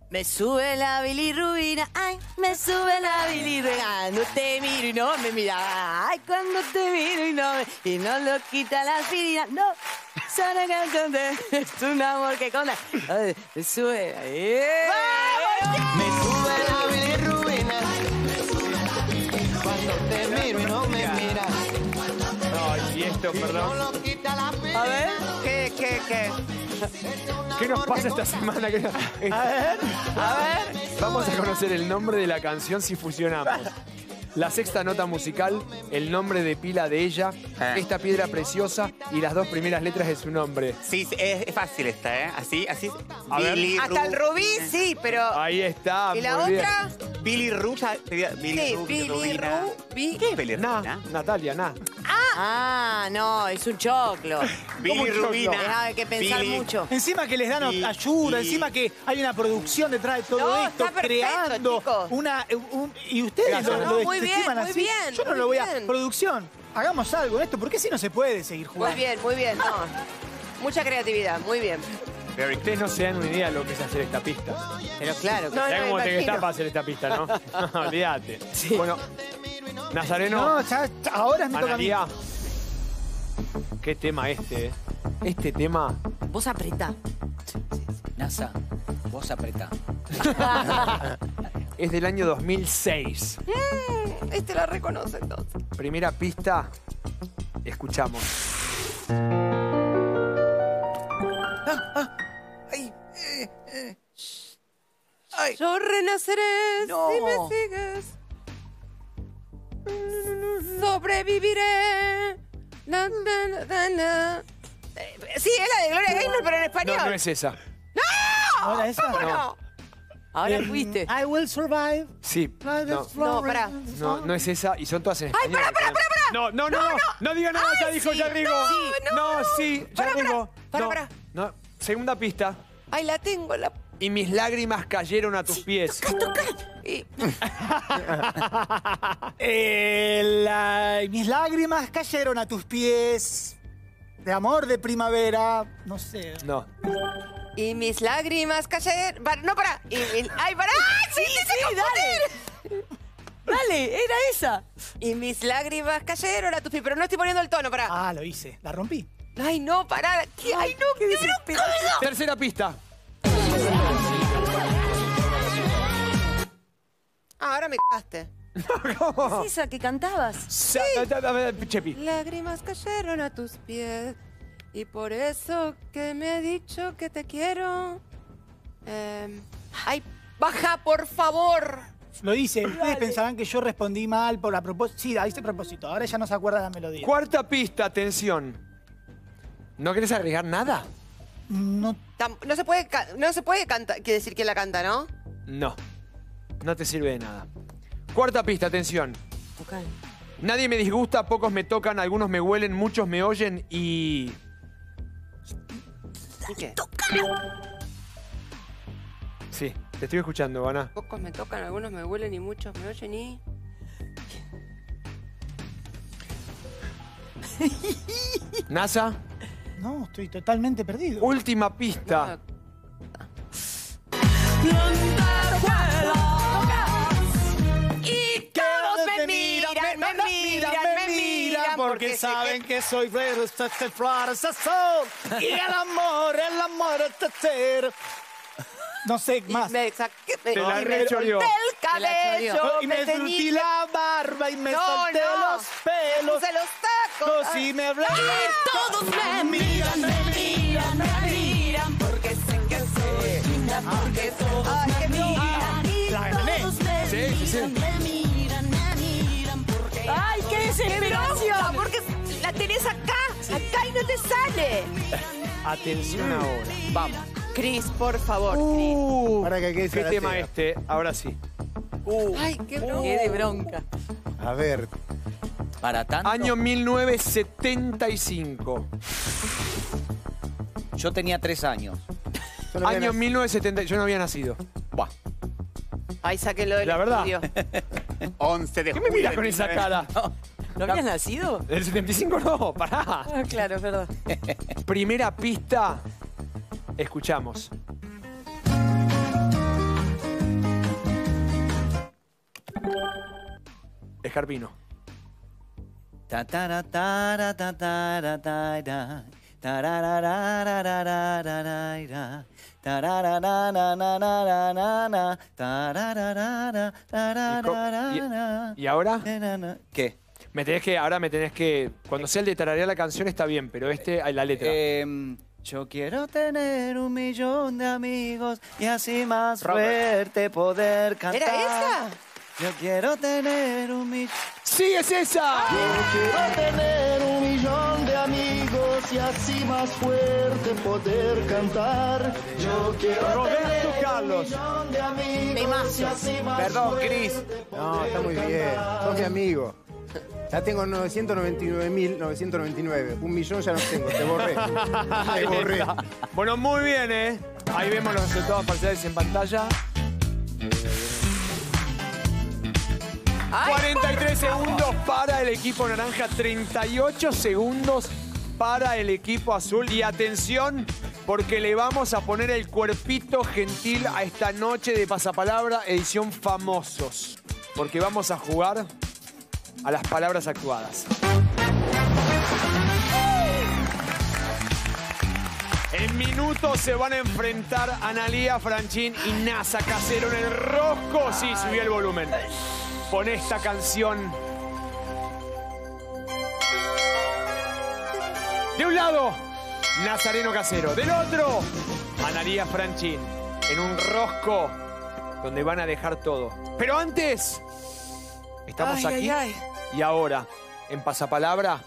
Me sube la bilirrubina, ay, me sube la bilirrubina. No te miro y no me mira, ay, cuando te miro y no me... Y no lo quita la aspirina, no. Sana canción de... Es un amor que conda. Me sube... ¡Eh! Me sube Perdón. Solo quita la A ver. ¿Qué, qué, qué? ¿Qué nos pasa esta semana? ¿Qué- A ver. Vamos a conocer el nombre de la canción si fusionamos. La sexta nota musical, el nombre de pila de ella, Eh. esta piedra preciosa y las dos primeras letras de su nombre. Sí, sí, es, es fácil esta, ¿eh? Así, así. A ver. Hasta el Ru- rubí, sí, pero. Ahí está. ¿Y la muy bien. otra? Billy Ru, ya te digo, Billy Sí, Ru, Billy Rubina. Rubí. ¿Qué es Billy Na, Rubina? Natalia, na. Ah, no, es un choclo. Billy ¿Cómo Rubina. que pensar Billy- mucho. Encima que les dan Y- ayuda, y- encima que hay una producción detrás de todo No, esto, está perfecto, creando chicos. una. un- y ustedes Gracias, lo, Ana. lo No, muy bien, desestiman muy así. bien, Yo no muy lo voy a. bien. Producción, hagamos algo en esto, porque si no se puede seguir Muy jugando. bien, muy bien, no. Mucha creatividad, muy bien. Very Ustedes no se dan una idea de lo que es hacer esta pista. Pero claro No, ¿Sabes no, cómo te que imagino. para hacer esta pista, no? Olvídate. Bueno, Nazareno, No, ya, ya, ahora me toca a mí. Analía. Qué tema este, eh. Este tema. Vos apretá. NASA. Vos apretá. Es del año 2006. Este la reconoce entonces. Primera pista, escuchamos. Ay, eh, eh. Ay, Yo renaceré No. si me sigues. Sobreviviré. Na, na, na, na, na. Eh, Sí, es la de Gloria Gaynor, pero en español. No, no es esa. ¿No era esa? No. Ahora Em, fuiste. I will survive. Sí. No, No, pará. no, no es esa y son todas en Ay, español. pará, pará, pará, pará. No, no, no, no, no diga nada, ya dijo, sí. ya digo. No, no, no, sí, ya Pará, pará, digo. pará, no, pará. no. Segunda pista. Ay, la tengo. La... Y mis lágrimas cayeron a tus pies. y- Eh, la- mis lágrimas cayeron a tus pies. De amor de primavera. No sé. No. Y mis lágrimas cayeron. No, para. Y, y- ay, para. ¡Ay, sí, sí, sí, dale! Dale, era esa. Y mis lágrimas cayeron a tus pies. Pero no estoy poniendo el tono, para. Ah, lo hice. La rompí. Ay, no, pará. ¿Qué? Ay, no, qué desesperación. Tercera pista. Ah, ahora me cagaste. ¿Cómo? ¿Es esa que cantabas? Chepi. Lágrimas cayeron a tus pies. Y por eso que me he dicho que te quiero. Em, ay, baja, por favor. Lo hice. Ustedes pensarán que yo respondí mal por a propósito. Sí, a ese propósito. Ahora ya no se acuerda la melodía. Cuarta pista, atención. ¿No querés agregar nada? No. Tam- No se puede, ca- no se puede cantar, quiere decir quién la canta, ¿no? No. No te sirve de nada. Cuarta pista, atención. Ok. Nadie me disgusta, pocos me tocan, algunos me huelen, muchos me oyen y... ¿Y qué? Sí, te estoy escuchando, Ana. Pocos me tocan, algunos me huelen y muchos me oyen y. NASA, No, estoy totalmente perdido. última pista. Y todos me miran, me miran, me miran, porque saben que soy este sol y el amor, el amor es tercero. No sé Y más. me saqué me- Te la y me rechoreó. solté el cabello, Y me surtí la barba y me No, solté no. los pelos. puse los tacos. Y me hablan. todos me miran, me miran, me miran, porque sé que soy linda, porque todos Ay, me miran. La gané. Sí, sí, sí. ¡Ay, qué ¡Qué desesperación! Porque la tenés acá, acá y no te sale. Atención ahora. Vamos. Cris, por favor. Uh, Para que quede ¿Qué la tema este? Ahora sí. Ay, qué bronca. Qué de bronca. A ver, Para tanto. Año 1975. Yo tenía tres años. yo no Año nacer. 1970. Yo no había nacido. Buah. Ay, sáquenlo del La verdad. estudio. 11 de ¿Qué julio. me miras con esa 19. cara? ¿No habías nacido? ¿El 75 no? Pará. Ah, claro, es verdad. Primera pista. Escuchamos. Escarpino. ¿Y, ahora? ¿Qué? Me tenés que, ahora me tenés que. Cuando sea el de tararear la canción está bien, pero este, la letra. Em, yo quiero tener un millón de amigos y así más fuerte poder cantar. ¿Era esa? Yo quiero tener un millón. ¡Sí, es esa! Quiero tener un millón de amigos y así más fuerte poder cantar. Yo quiero Roberto Carlos. millón de amigos y así más Perdón, fuerte Cris. No, está muy bien. Sos mi amigo. Ya tengo 999.999. Un millón ya no tengo. Te borré. Te borré. Bueno, muy bien, ¿eh? Ahí vemos los resultados parciales en pantalla. 43 segundos para el equipo naranja, 38 segundos para el equipo azul. Y atención, porque le vamos a poner el cuerpito gentil a esta noche de Pasapalabra, edición famosos. Porque vamos a jugar a las palabras actuadas. En minutos se van a enfrentar Analía Franchín y NASA Casero en el rosco. Sí, subí el volumen. Pon esta canción. De un lado, Nazareno Casero. Del otro, Analía Franchín. En un rosco donde van a dejar todo. Pero antes, estamos Ay, aquí ay, y ahora, en Pasapalabra,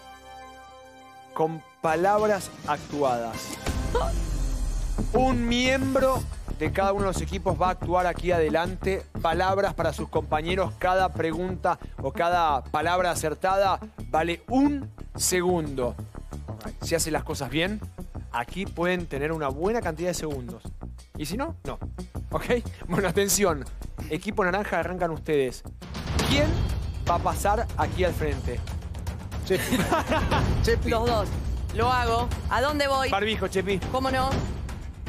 con palabras actuadas. Un miembro de cada uno de los equipos va a actuar aquí adelante. Palabras para sus compañeros. Cada pregunta o cada palabra acertada vale un segundo. Si hacen las cosas bien, aquí pueden tener una buena cantidad de segundos. Y si no, no. ¿Ok? Bueno, atención. Equipo naranja, arrancan ustedes. ¿Quién va a pasar aquí al frente? Chepi. Chepi. Los dos. Lo hago. ¿A dónde voy? Barbijo, Chepi. ¿Cómo no?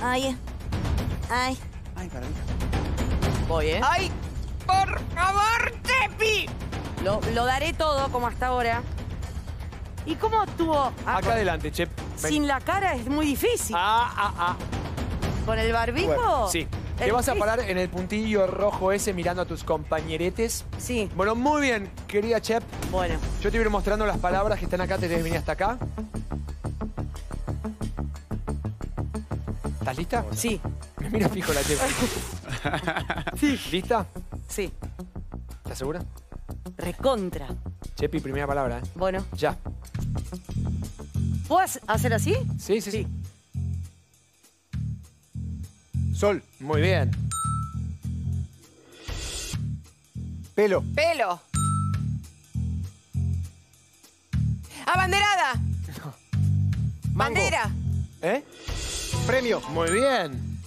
Ay, ay. Ay, para mí. Voy, ¿eh? ¡Ay! ¡Por favor, Chepi! Lo, lo daré todo como hasta ahora. ¿Y cómo actúo? Ah, Acá con- adelante, Chep. Ven. Sin la cara es muy difícil. Ah, ah, ah. ¿Con el barbijo? Bueno, sí. Te vas a parar en el puntillo rojo ese mirando a tus compañeretes. Sí, Bueno, muy bien, querida Chep. bueno. Yo te voy a ir mostrando las palabras que están acá, te debes venir hasta acá. ¿Estás lista? Sí, Me mira fijo la Chep. ¿Lista? sí. ¿Estás segura? Recontra. Chepi, primera palabra, ¿eh? Bueno, Ya. ¿puedo hacer así? Sí, sí, sí. Sol. Muy bien. Pelo. Pelo. Abanderada. Mango. Bandera. ¿Eh? Premio. Muy bien.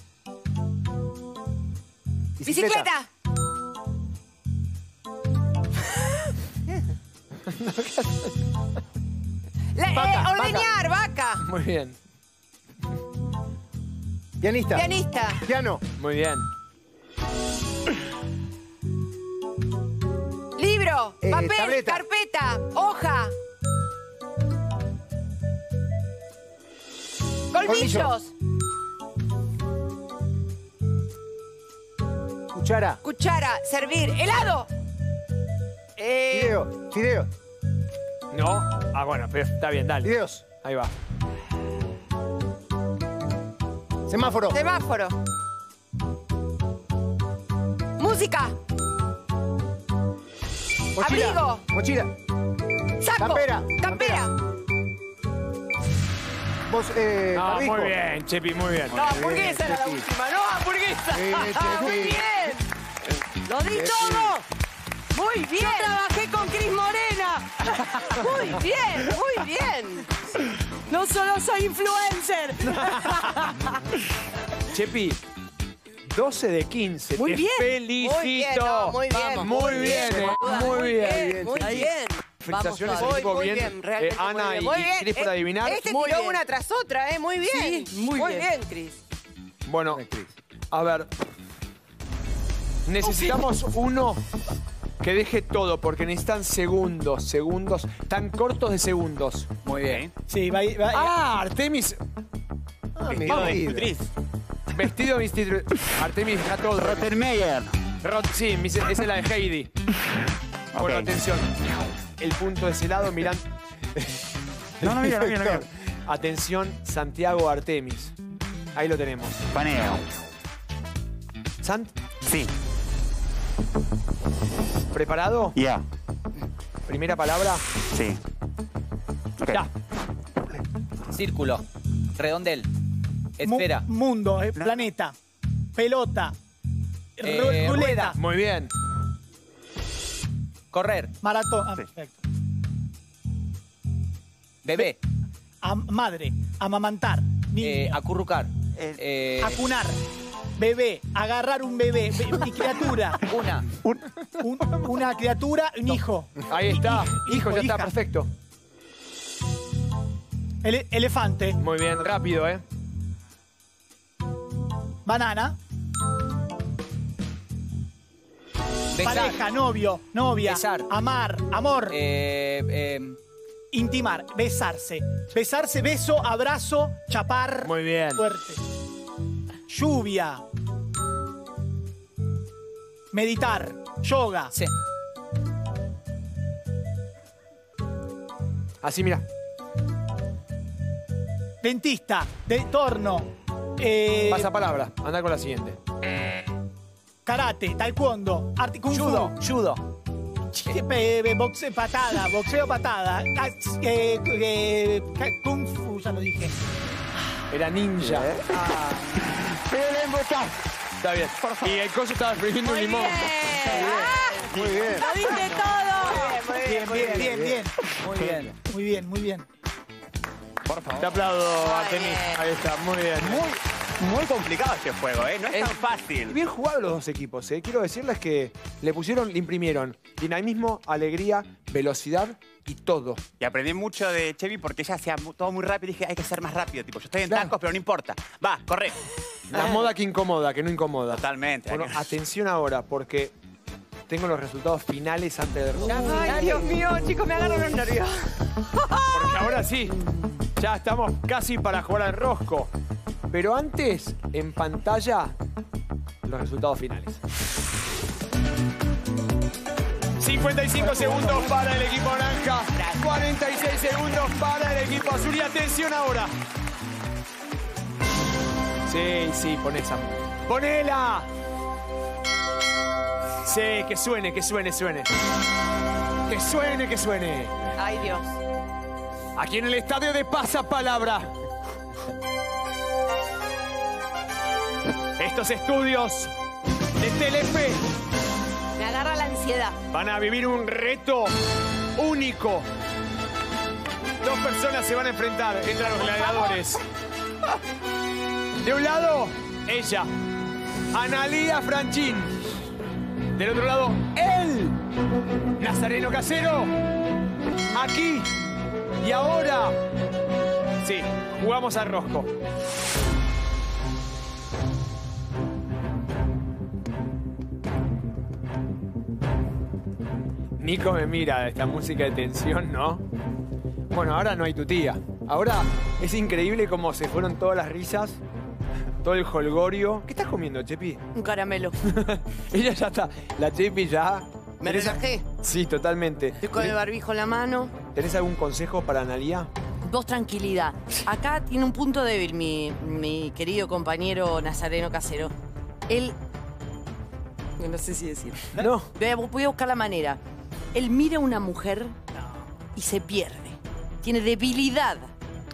Bicicleta. La- eh, Vaca, ordeñar, vaca. Muy bien. Pianista. Pianista. Piano. Muy bien. Libro. Eh, papel. tableta. Carpeta. Hoja. Colmillos. Cuchara. Cuchara. Servir. Helado. Eh, Fideo. Fideo. No. Ah, bueno, pero está bien, dale. Fideos. Ahí va. Semáforo. semáforo. Música. Mochila. Abrigo. Mochila. Saco. Campera. Campera. Vos, eh, Ah, barbijo. muy bien, Chepi, muy bien. No, hamburguesa era la última. No, hamburguesa. Eh, Chepi. Muy bien. ¡Lo di todo! Muy bien. Yo trabajé con Cris Morena. Muy bien. Muy bien. No solo soy influencer. Chepi, 12 de 15. Muy Te bien. felicito. Muy bien. no, muy bien. Vamos. Muy bien, eh, muy bien. Muy Ahí. bien. Felicitaciones Vamos, al Muy, equipo muy bien. bien. Eh, Ana muy bien. y, Muy y bien. Cris por Eh, adivinar. Este Muy tiró bien. una tras otra, ¿eh? Muy bien. Sí, muy bien. bien, Cris. Bueno, a ver. Necesitamos uno que deje todo, porque necesitan segundos, segundos, tan cortos de segundos. Muy bien. Sí, va, va- Ah, Artemis. Vestido de institutriz. Vestido de institutriz. Artemis deja todo. Rottenmeier. Sí, esa es la de Heidi. Bueno, atención. El punto de ese lado, miran. No, no, mira, no, mira, no, mira. Atención, Santiago Artemis. Ahí lo tenemos. Paneo. Sant, Sí. ¿Preparado? Ya. Primera palabra. Sí. Ya. Círculo. Redondel. mu- Esfera. mundo, eh, planeta, pelota, Eh, ruleta, rueda. Muy bien. Correr. maratón, ah, Sí. perfecto. Bebé. Am- madre, amamantar, niño, Eh, acurrucar. Eh, Eh, acunar, bebé, agarrar un bebé, be- criatura, una. un- una criatura, un hijo, Ahí está. Hijo, Hijo, ya está, perfecto. ele- elefante, Muy bien, rápido, ¿eh? banana, Besar. pareja, novio, novia, Besar. amar, amor, Eh, eh, Intimar, besarse. Besarse, beso, abrazo, chapar. Muy bien. Fuerte. Lluvia. Meditar. Yoga. Sí. Así, mira. Dentista. De torno. eh, Pasa palabra. Anda con la siguiente. karate. Taekwondo. Arte, kung fu. Judo, judo. Eh, eh, boxeo, patada. Boxeo, patada. Ah, eh, eh, ca- kung fu, ya lo dije. Era ninja. Está bien. Y el coso estaba exprimiendo un limón. Muy bien. ¡Lo dije todo! Bien, bien, bien, bien. Muy bien. Muy bien, muy bien. Te aplaudo, Artemis. Ahí está, muy bien. Muy, muy complicado este juego, ¿eh? No es, Es- tan fácil. Bien jugados los dos equipos, ¿eh? Quiero decirles que le pusieron, le imprimieron dinamismo, alegría, velocidad y todo. Y aprendí mucho de Chevy porque ella hacía todo muy rápido y dije, hay que ser más rápido. Tipo, yo estoy en Claro. tacos, pero no importa. Va, corre. La moda que incomoda, que no incomoda. Totalmente. Bueno, atención ahora, porque tengo los resultados finales antes de... Ay, Dios mío, chicos, me agarran los nervios. Porque ahora sí, ya estamos casi para jugar al rosco. Pero antes, en pantalla, los resultados finales. 55 segundos para el equipo naranja, 46 segundos para el equipo azul y atención ahora. Sí, sí, pon esa. ¡Ponela! Sí, que suene, que suene, suene. Que suene, que suene. Ay, Dios. Aquí en el estadio de Pasapalabra. Estos estudios de Telefe Me agarra la ansiedad. van a vivir un reto único. Dos personas se van a enfrentar entre los gladiadores. De un lado, ella, Analía Franchín. Del otro lado, él, Nazareno Casero. Aquí y ahora. Sí, jugamos a rosco. Nico me mira esta música de tensión, ¿no? Bueno, ahora no hay tu tía. Ahora es increíble cómo se fueron todas las risas, todo el holgorio. ¿Qué estás comiendo, Chepi? Un caramelo. Ella ya está. La Chepi ya. Me ¿Tenés- relajé. Sí, totalmente. Estoy con el barbijo en la mano. ¿Tenés algún consejo para Analía? Vos tranquilidad. Acá tiene un punto débil mi, mi querido compañero Nazareno Casero. Él... No sé si decir. No. Voy a, voy a buscar la manera. Él mira a una mujer y se pierde. Tiene debilidad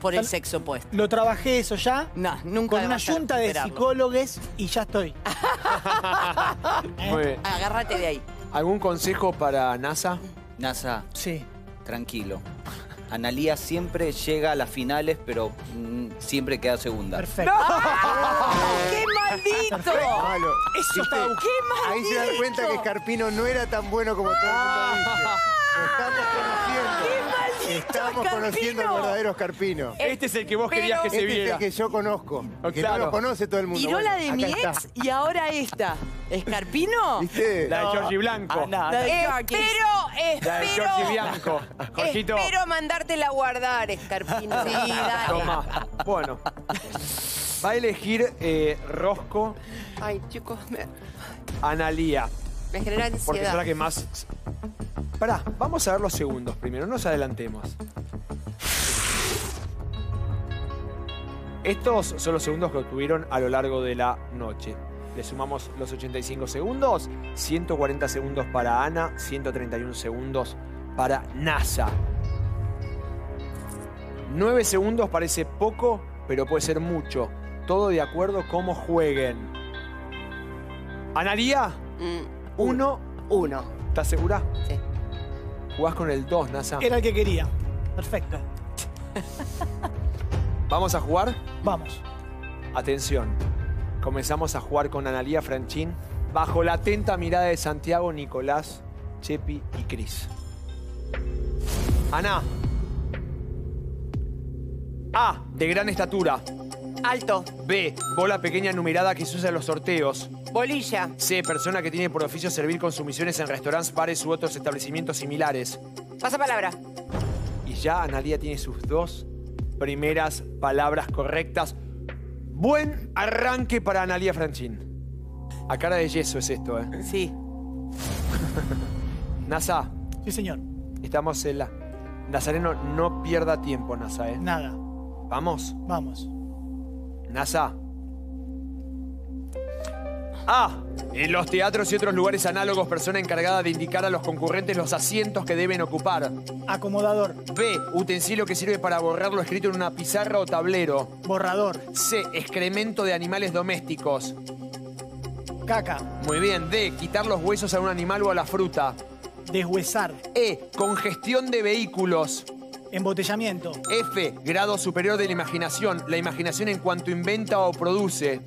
por el sexo opuesto. Lo trabajé eso ya. No, nunca Con una vas a junta de superarlo. psicólogos y ya estoy. Muy bien. Agárrate de ahí. ¿Algún consejo para NASA? NASA, Sí. tranquilo. Analía siempre llega a las finales, pero mm, siempre queda segunda. Perfecto. ¡Qué maldito! Malo. Eso está ¿Viste? ¡Qué Ahí se dan cuenta que Escarpino no era tan bueno como todo el mundo dice. Lo estamos conociendo. Estamos conociendo al verdadero Escarpino. Este es el que vos querías que Este se es el viera. que yo conozco. Que Claro. no lo conoce todo el mundo. Tiró Bueno, la de mi está. ex y ahora esta. ¿Escarpino? ¿Viste? La de Georgie Blanco. Ana, La de Espero, La de espero. Georgie Blanco. Jorgito, Espero mandártela a guardar, Escarpino. Sí, dale. toma. Bueno. Va a elegir eh, Rosco Ay, chicos, me, Analía. me genera Porque es ansiedad. la que más. Pará, vamos a ver los segundos primero, no nos adelantemos. Estos son los segundos que obtuvieron a lo largo de la noche. Le sumamos los 85 segundos, 140 segundos para Ana, 131 segundos para NASA. 9 segundos parece poco, pero puede ser mucho. Todo de acuerdo cómo jueguen. Analía, Mm, uno. uno. ¿Estás segura? Sí. Jugás con el 2, NASA. Era el que quería. Perfecto. ¿Vamos a jugar? Vamos. Atención. Comenzamos a jugar con Analía Franchín bajo la atenta mirada de Santiago, Nicolás, Chepi y Cris. Ana. A. De gran estatura. Alto. B. Bola pequeña numerada que se usa en los sorteos. Bolilla. C. Persona que tiene por oficio servir consumiciones en restaurantes, bares u otros establecimientos similares. Pasa palabra. Y ya Analia tiene sus dos primeras palabras correctas. Buen arranque para Analia Franchín. A cara de yeso es esto, ¿eh? Sí. NASA, Sí, señor. estamos en la... Nazareno, no pierda tiempo, NASA, ¿eh? Nada. Vamos. Vamos. NASA. A. En los teatros y otros lugares análogos, persona encargada de indicar a los concurrentes los asientos que deben ocupar. Acomodador. B. Utensilio que sirve para borrar lo escrito en una pizarra o tablero. Borrador. C. Excremento de animales domésticos. Caca. Muy bien. D. Quitar los huesos a un animal o a la fruta. Deshuesar. E. Congestión de vehículos. Embotellamiento. F. Grado superior de la imaginación. La imaginación en cuanto inventa o produce.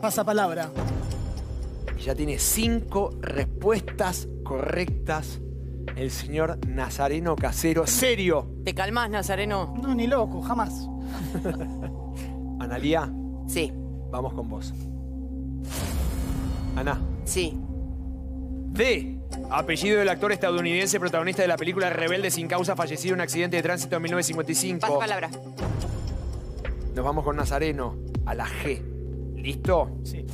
Pasapalabra. Ya tiene cinco respuestas correctas el señor Nazareno Casero. Serio. ¿Te calmás, Nazareno? No, ni loco, jamás. Analía, Sí, vamos con vos. Ana. sí. D. Apellido del actor estadounidense protagonista de la película Rebelde sin causa fallecido en un accidente de tránsito en 1955. Pasa palabra. Nos vamos con Nazareno a la G. ¿Listo? Sí.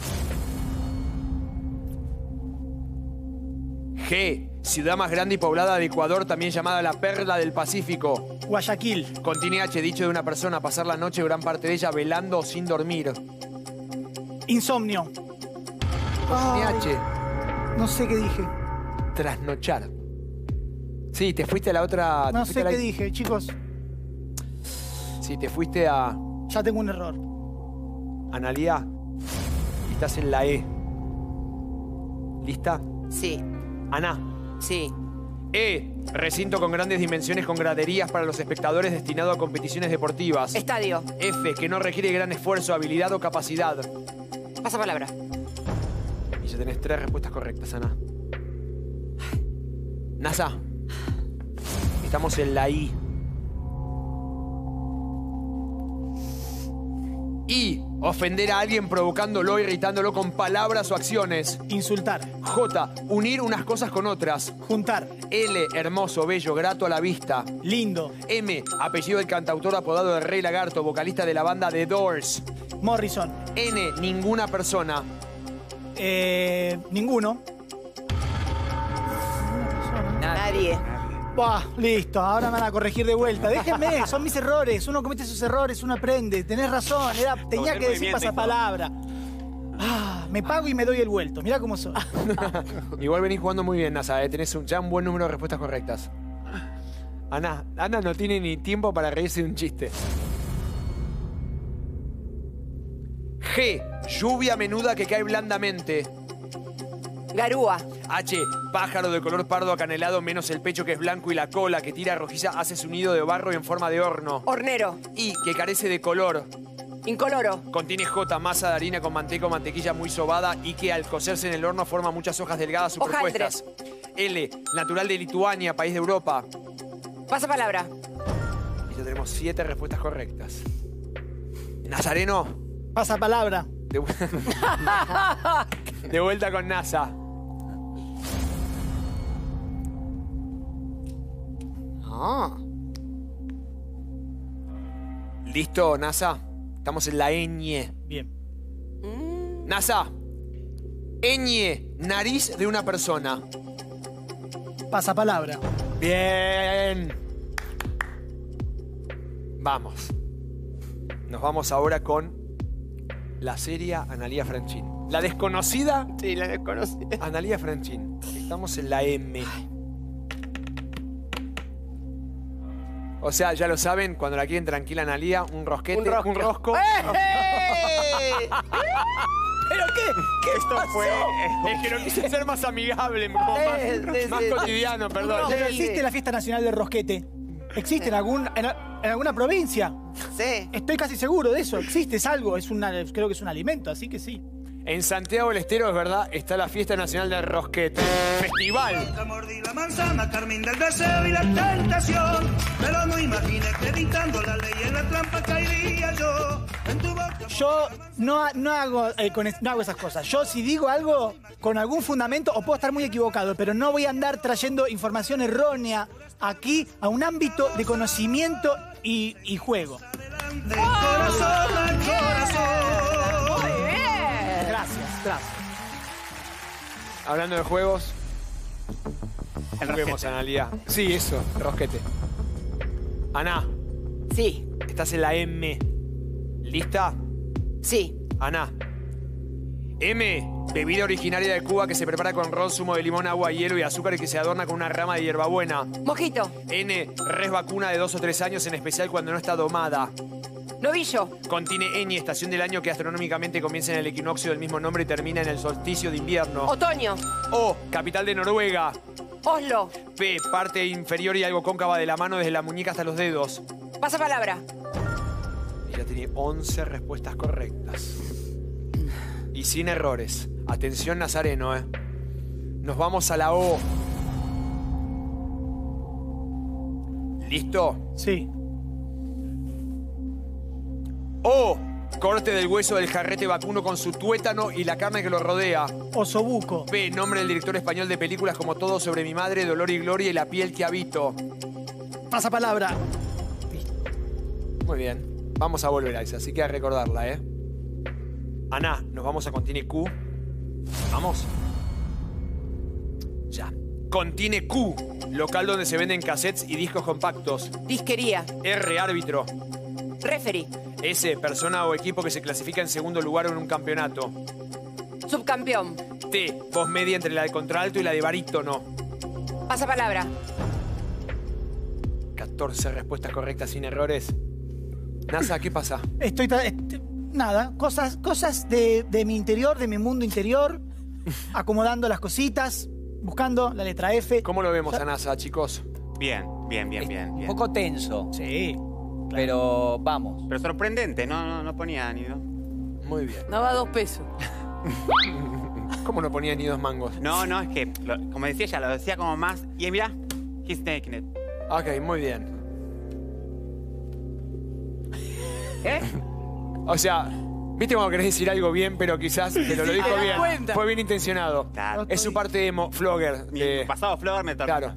G. Ciudad más grande y poblada de Ecuador, también llamada la Perla del Pacífico. Guayaquil. Contiene H, dicho de una persona, pasar la noche gran parte de ella velando o sin dormir. Insomnio. Contiene H, No sé qué dije. trasnochar. Sí, te fuiste a la otra... No sé la- qué dije, chicos. Sí, te fuiste a Ya tengo un error. Analía y estás en la E. ¿Lista? Sí, Ana. sí. E. Recinto con grandes dimensiones con graderías para los espectadores destinado a competiciones deportivas. Estadio. F. Que no requiere gran esfuerzo, habilidad o capacidad. Pasa palabra. Ya tenés tres respuestas correctas, Ana. NASA. Estamos en la I. I. Ofender a alguien provocándolo, irritándolo con palabras o acciones. Insultar. J. Unir unas cosas con otras. Juntar. L. Hermoso, bello, grato a la vista. Lindo. M. Apellido del cantautor apodado de Rey Lagarto, vocalista de la banda The Doors. Morrison. N. Ninguna persona. Eh, ninguno. Nadie. Buah, listo, ahora me van a corregir de vuelta. Déjenme, son mis errores. Uno comete sus errores, uno aprende. Tenés razón, era, tenía que decir pasapalabra. Ah, me pago y me doy el vuelto. Mirá cómo soy. Igual venís jugando muy bien, NASA, ¿eh? tenés un- ya un buen número de respuestas correctas. Ana, Ana no tiene ni tiempo para reírse de un chiste. G. Lluvia menuda que cae blandamente. Garúa. H. Pájaro de color pardo acanelado menos el pecho que es blanco y la cola que tira rojiza hace su nido de barro y en forma de horno. Hornero. I. Que carece de color. Incoloro. Contiene J. Masa de harina con manteca o mantequilla muy sobada y que al cocerse en el horno forma muchas hojas delgadas superpuestas. L. Natural de Lituania, país de Europa. Pasa palabra. Y ya tenemos siete respuestas correctas. Nazareno, Pasapalabra. de, vu- de vuelta con NASA. Ah. ¿Listo, NASA? Estamos en la ñ. Bien. NASA. ñ, nariz de una persona. Pasapalabra. Bien. Vamos. Nos vamos ahora con la seria Analía Franchín. La desconocida Sí, la desconocí. Analía Franchín. Estamos en la M. O sea, ya lo saben, cuando la quieren tranquila Analía, un rosquete, Un rosco. un rosco. ¿Pero qué? Esto fue. Es que no quise ser más amigable, como más, sí, más sí. cotidiano, perdón. Pero existe la fiesta nacional del rosquete. ¿Existe en, algún, en, en alguna provincia? Sí. Estoy casi seguro de eso. Existe, es algo, es una, creo que es un alimento, así que sí. En Santiago del Estero, es verdad, está la Fiesta Nacional del Rosquete. Festival. Nunca mordí la manzana, Carmín del deseo y la tentación. Pero no imaginé que evitando la ley en la trampa caería yo. En tu boca. Yo no, no, hago, eh, con no hago esas cosas. Yo si digo algo con algún fundamento, o puedo estar muy equivocado, pero no voy a andar trayendo información errónea aquí a un ámbito de conocimiento y, y juego. Corazón corazón. Hablando de juegos, El juguemos. Analia. Sí, eso, rosquete. Ana, Sí, estás en la M. ¿Lista? sí. Ana. M. Bebida originaria de Cuba que se prepara con ron, zumo de limón, agua, hielo y azúcar y que se adorna con una rama de hierbabuena. Mojito. N. Res vacuna de dos o tres años, en especial cuando no está domada. Novillo. Contiene Ñ, estación del año que astronómicamente comienza en el equinoccio del mismo nombre y termina en el solsticio de invierno. Otoño. O. Capital de Noruega. Oslo. P. Parte inferior y algo cóncava de la mano desde la muñeca hasta los dedos. Pasa palabra. Ella tiene 11 respuestas correctas. Y sin errores. Atención, Nazareno, ¿eh? Nos vamos a la O. ¿Listo? Sí. O. Corte del hueso del jarrete vacuno con su tuétano y la carne que lo rodea. Osobuco. B. Nombre del director español de películas como Todo sobre mi madre, Dolor y Gloria y La piel que habito. Pasa palabra. Muy bien. Vamos a volver a esa, así que a recordarla, ¿eh? Ana, nos vamos a Contiene Q. Vamos. Ya. Contiene Q. Local donde se venden cassettes y discos compactos. Disquería. R. Árbitro. Referee. S. Persona o equipo que se clasifica en segundo lugar en un campeonato. Subcampeón. T. Voz media entre la de contralto y la de barítono. Pasa palabra. 14 respuestas correctas sin errores. NASA, ¿qué pasa? Estoy. tra- nada, cosas, cosas de, de mi interior, de mi mundo interior, acomodando las cositas, buscando la letra F. ¿Cómo lo vemos a NASA, chicos? Bien, bien, bien, bien. Un bien. poco tenso, Sí. Pero vamos. Pero sorprendente, no, no, no ponía ni dos. Muy bien. Daba dos pesos. ¿Cómo no ponía ni dos mangos? No, no, es que, lo- como decía ella, lo decía como más. Y mira, he's taking it. Ok, muy bien. ¿Eh? O sea, viste cuando querés decir algo bien, pero quizás, pero lo dijo bien. cuenta. Fue bien intencionado. Claro. Es su parte de mo- flogger. Mi de- pasado Flor me claro.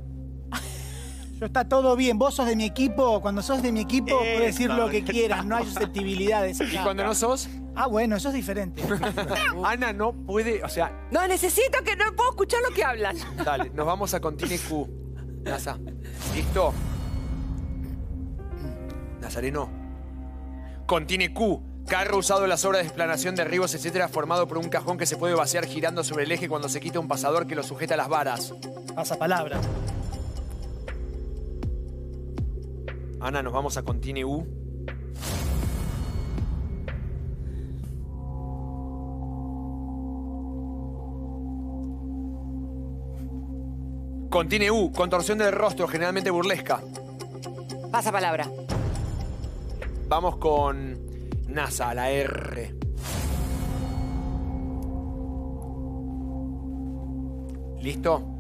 Yo está todo bien. Vos sos de mi equipo. Cuando sos de mi equipo, puedes decir lo que quieras. No hay susceptibilidades. Y cuando no sos, Ah, bueno, eso es diferente. Ana no puede, o sea, No, necesito que no puedo escuchar lo que hablan. dale, nos vamos a Contine Q. Nasa. ¿Listo? Nazareno. Contine Q. Carro usado en las obras de explanación, derribos, etcétera, formado por un cajón que se puede vaciar girando sobre el eje cuando se quita un pasador que lo sujeta a las varas. Pasa palabra. Ana, nos vamos a Contine U. Contine U, contorsión del rostro, generalmente burlesca. Pasa palabra. Vamos con NASA, la R. ¿Listo?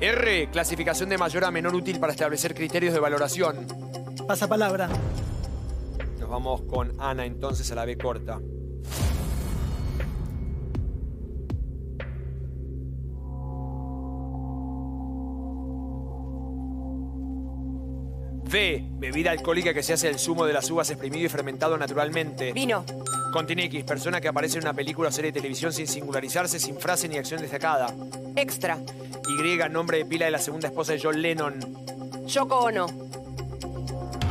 R, clasificación de mayor a menor útil para establecer criterios de valoración. Pasa palabra. Nos vamos con Ana entonces a la B corta. B. Bebida alcohólica que se hace del zumo de las uvas exprimido y fermentado naturalmente. Vino. Contiene X. Persona que aparece en una película o serie de televisión sin singularizarse, sin frase ni acción destacada. Extra. Y. Nombre de pila de la segunda esposa de John Lennon. Yoko Ono.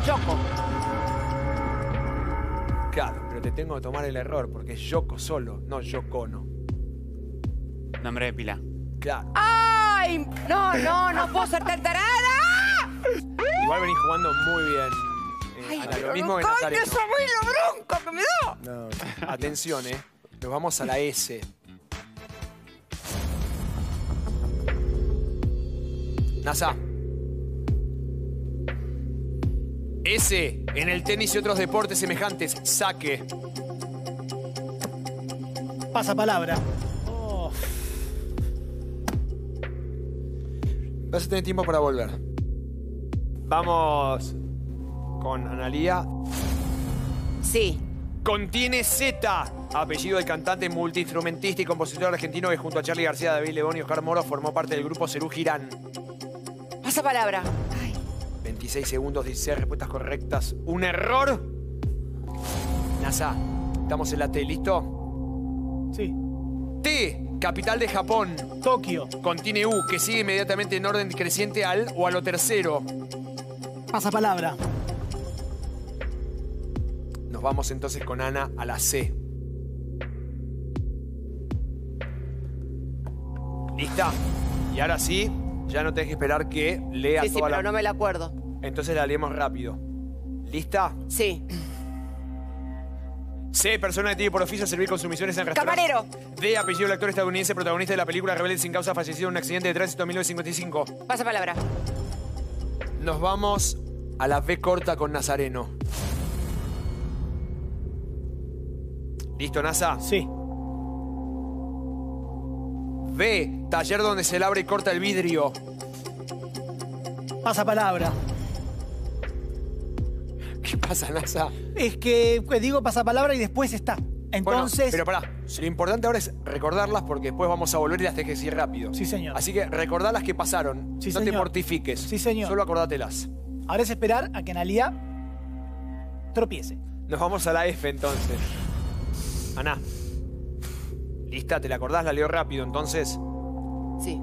Yoko. Claro, pero te tengo que tomar el error porque es Yoko solo, no Yoko no. Nombre de pila. Claro. ¡Ay! No, no, no puedo ser tan tarada. Igual venís jugando muy bien. eh, Ay, lo mismo no que Nazareno. a mí lo bronco que me da. No, Atención, eh. Nos vamos a la S. NASA. S. En el tenis y otros deportes semejantes. Saque. Pasapalabra. Vas a tener tiempo para volver. Vamos con Analía. Sí. Contiene Z, apellido del cantante, multiinstrumentista y compositor argentino que junto a Charlie García, David Lebón y Oscar Moro formó parte del grupo Cerú Girán. Pasa palabra. 26 segundos, 16 respuestas correctas. ¿Un error? NASA, estamos en la T, ¿listo? Sí. T, capital de Japón. Tokio. Contiene U, que sigue inmediatamente en orden creciente al o a lo tercero. Pasapalabra. Nos vamos entonces con Ana a la C. ¿Lista? Y ahora sí, ya no tenés que esperar que lea Sí, sí, toda pero la... no me la acuerdo. Entonces la leemos rápido. ¿Lista? Sí. C, persona que tiene por oficio servir consumiciones en restaurantes. Camarero. D, apellido del actor estadounidense protagonista de la película Rebelde sin causa fallecido en un accidente de tránsito en 1955. Pasa palabra. Nos vamos a la B corta con Nazareno. ¿Listo, NASA? Sí. B, taller donde se labra y corta el vidrio. Pasapalabra. ¿Qué pasa, NASA? Es que pues, digo pasapalabra y después está. Bueno, Entonces. pero pará, lo importante ahora es recordarlas porque después vamos a volver y las tenés que decir rápido. Sí, señor. Así que recordá las que pasaron. Sí, no te mortifiques. Sí, señor. Solo acordátelas. Ahora es esperar a que Analia tropiece. Nos vamos a la F entonces. Ana. ¿Lista? ¿Te la acordás? La leo rápido entonces. Sí.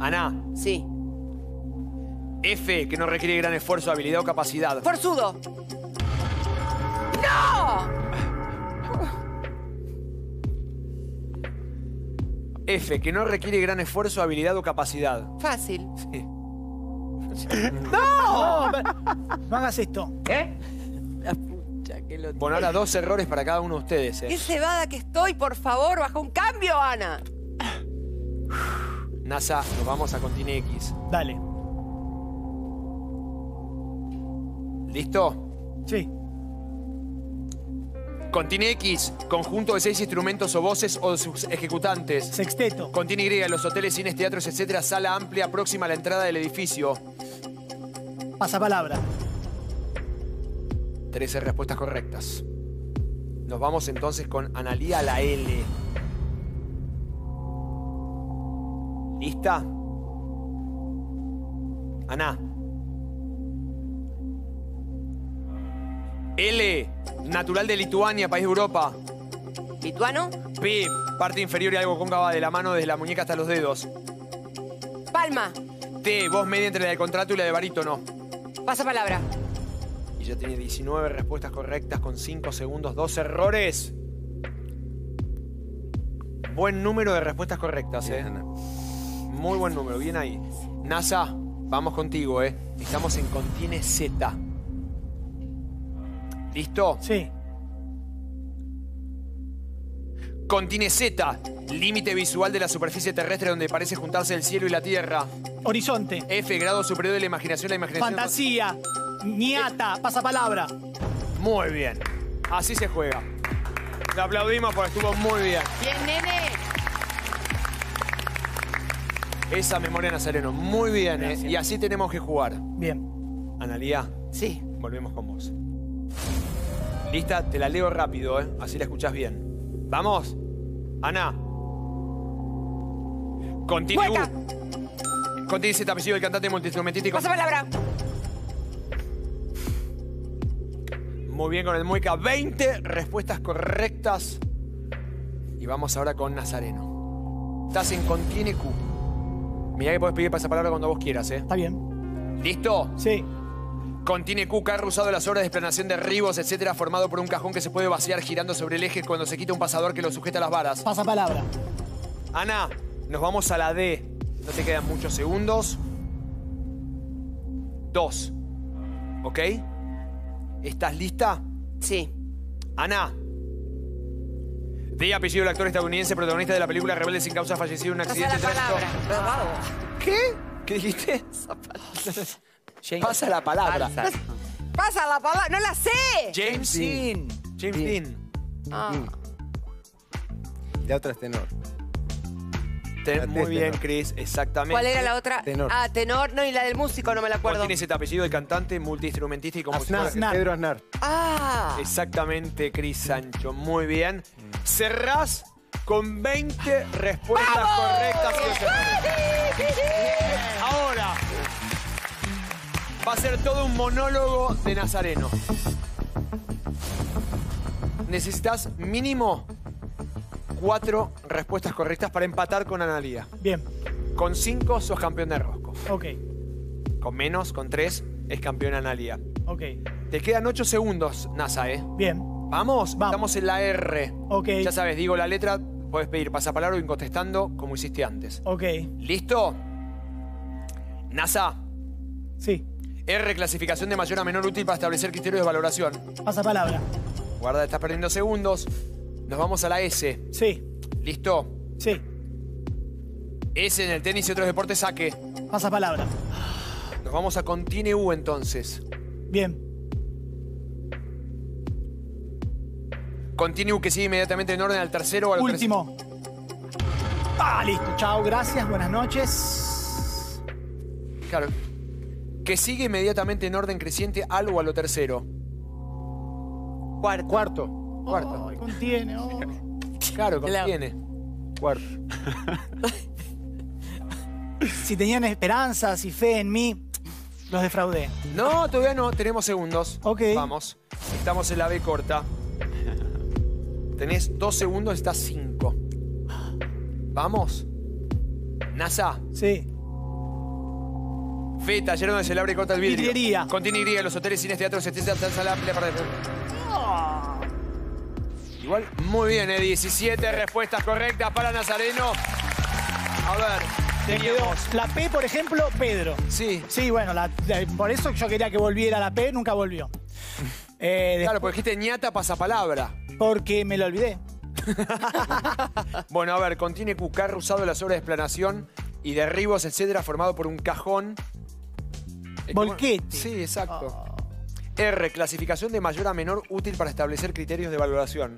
Ana. Sí. F, que no requiere gran esfuerzo, habilidad o capacidad. Forzudo. ¡No! F, que no requiere gran esfuerzo, habilidad o capacidad. Fácil. Sí. ¡No! No hagas esto. La pucha que lo Bueno, ahora dos errores para cada uno de ustedes. Qué eh. cebada que estoy, por favor, baja un cambio, Ana. NASA, nos vamos a Contine X. Dale. ¿Listo? Sí. Contiene X, conjunto de seis instrumentos o voces o de sus ejecutantes. Sexteto. Contiene Y, los hoteles, cines, teatros, etcétera, sala amplia próxima a la entrada del edificio. Pasapalabra. 13 respuestas correctas. Nos vamos entonces con Analía la L. ¿Lista? Ana. L, natural de Lituania, país de Europa. ¿Lituano? P, parte inferior y algo cóncava de la mano desde la muñeca hasta los dedos. Palma. T, voz media entre la de contrato y la de barítono. Pasa palabra. Y ya tiene 19 respuestas correctas con 5 segundos, 2 errores. Buen número de respuestas correctas, ¿eh? Muy buen número, bien ahí. NASA, vamos contigo, ¿eh? Estamos en Contiene Z. ¿Listo? Sí. Contiene Z, límite visual de la superficie terrestre donde parece juntarse el cielo y la tierra. Horizonte. F, grado superior de la imaginación, la imaginación. Fantasía. Niata. Pasapalabra. Muy bien. Así se juega. Le aplaudimos porque estuvo muy bien. Bien, nene. Esa memoria Nazareno, muy bien, ¿eh? Y así tenemos que jugar. Bien. Analía, Sí. volvemos con vos. Lista, te la leo rápido, ¿eh? Así la escuchás bien. ¿Vamos? Ana. Contiene Hueca. Z, apellido del cantante con- Pasa palabra. Muy bien con el mueca. 20 respuestas correctas. Y vamos ahora con Nazareno. Estás en Contiene Q. Mirá que podés pedir pasapalabra cuando vos quieras, ¿eh? Está bien. ¿Listo? Sí. Contiene Q, carro usado en las obras de explanación de ribos, etcétera, formado por un cajón que se puede vaciar girando sobre el eje cuando se quita un pasador que lo sujeta a las varas. Pasapalabra. Ana, nos vamos a la D. No te quedan muchos segundos. Dos. ¿Ok? ¿Estás lista? Sí. Ana. D, apellido del actor estadounidense protagonista de la película Rebelde sin causa fallecido en un Pasa accidente la de palabra. ¿Qué? ¿Qué dijiste? Pasa la palabra. Pasa la palabra. No la sé. James Dean. James Dean. Ah. La otra es tenor. La muy bien. Cris, exactamente. ¿Cuál era la otra? Tenor. Ah, tenor. No, y la del músico no me la ¿Cuál acuerdo. tiene ese apellido del cantante, multiinstrumentista y compositor? Aznar, Pedro Aznar. Ah. Exactamente, Cris Sancho. Muy bien. Cerrás con 20 respuestas correctas. Va a ser todo un monólogo de Nazareno. Necesitas mínimo cuatro respuestas correctas para empatar con Analía. Bien, Con cinco sos campeón de rosco. ok, Con menos, con tres, es campeón Analía. ok. Te quedan ocho segundos, NASA, ¿eh? Bien, ¿Vamos? Vamos. Estamos en la R. ok, Ya sabes, digo la letra, puedes pedir pasapalabra y contestando como hiciste antes. ok. ¿Listo? NASA, Sí, R, clasificación de mayor a menor útil para establecer criterios de valoración. pasa palabra. Guarda, estás perdiendo segundos. Nos vamos a la S. Sí, ¿Listo? sí, S en el tenis y otros deportes, saque. pasa palabra. Nos vamos a Continue entonces. Bien, Continue que sigue inmediatamente en orden al tercero o al último. Ah, listo. Chao, gracias, buenas noches. Claro. Que sigue inmediatamente en orden creciente al o a lo tercero. Cuarto. Cuarto. Cuarto. Contiene. oh. Claro, contiene. Cuarto. Si tenían esperanzas y fe en mí, los defraudé. No, todavía no. Tenemos segundos. Ok. Vamos. Estamos en la B corta. Tenés dos segundos, estás cinco. Vamos. NASA. Sí. Fe, taller donde se le abre y corta el vidrio. Vidriería. Continue los hoteles, cines, teatros, estéticas, danza, la pelea para Igual, muy bien, ¿eh? 17 respuestas correctas para Nazareno. A ver, teníamos. la P, por ejemplo, Pedro. Sí, Sí, bueno, la- la- por eso yo quería que volviera la P, nunca volvió. Eh, claro, porque dijiste ñata pasapalabra. Porque me lo olvidé. Bueno, a ver, contiene Q, carro usado en las obras de explanación y derribos, etcétera, formado por un cajón. Volquete. Sí, exacto. R, clasificación de mayor a menor útil para establecer criterios de valoración.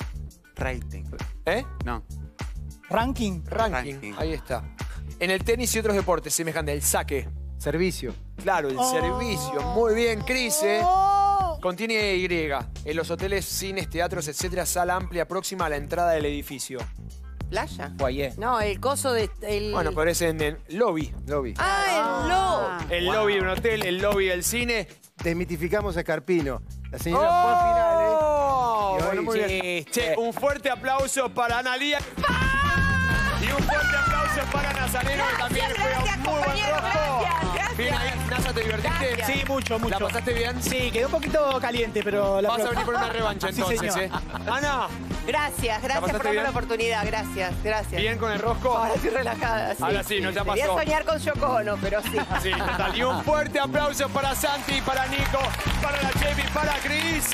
Rating. ¿Eh? No. Ranking. Ranking. Ranking. Ahí está. En el tenis y otros deportes, semejante el saque. Servicio. Claro, el Oh. servicio. Muy bien, Cris, ¿eh? Contiene Y. En los hoteles, cines, teatros, etcétera, sala amplia próxima a la entrada del edificio. ¿Playa? No, el coso de. El... Bueno, pero es en el lobby. Lobby. Ah, el El lobby de un hotel, el lobby del cine. Desmitificamos a Carpino. La señora fue al final, ¿eh? ¡Oh! Bueno, muy bien. Che, un fuerte aplauso para Analía. Y un fuerte aplauso para Nazareno, que también fue un muy buen gracias, gracias. Bien ahí, Nasa, ¿te divertiste? Gracias. Sí, mucho, mucho. ¿La pasaste bien? Sí, quedó un poquito caliente, pero la Vas a venir por una revancha Sí, entonces, señor. ¿eh? Ana, Gracias, gracias por darme la oportunidad. Gracias, gracias. ¿bien con el rosco? Ahora estoy relajada. Sí. Ahora sí, no te Quería pasó. soñar con Yoko Ono, pero sí. Sí, total. Y un fuerte aplauso para Santi, para Nico, para la Chevy, para Cris.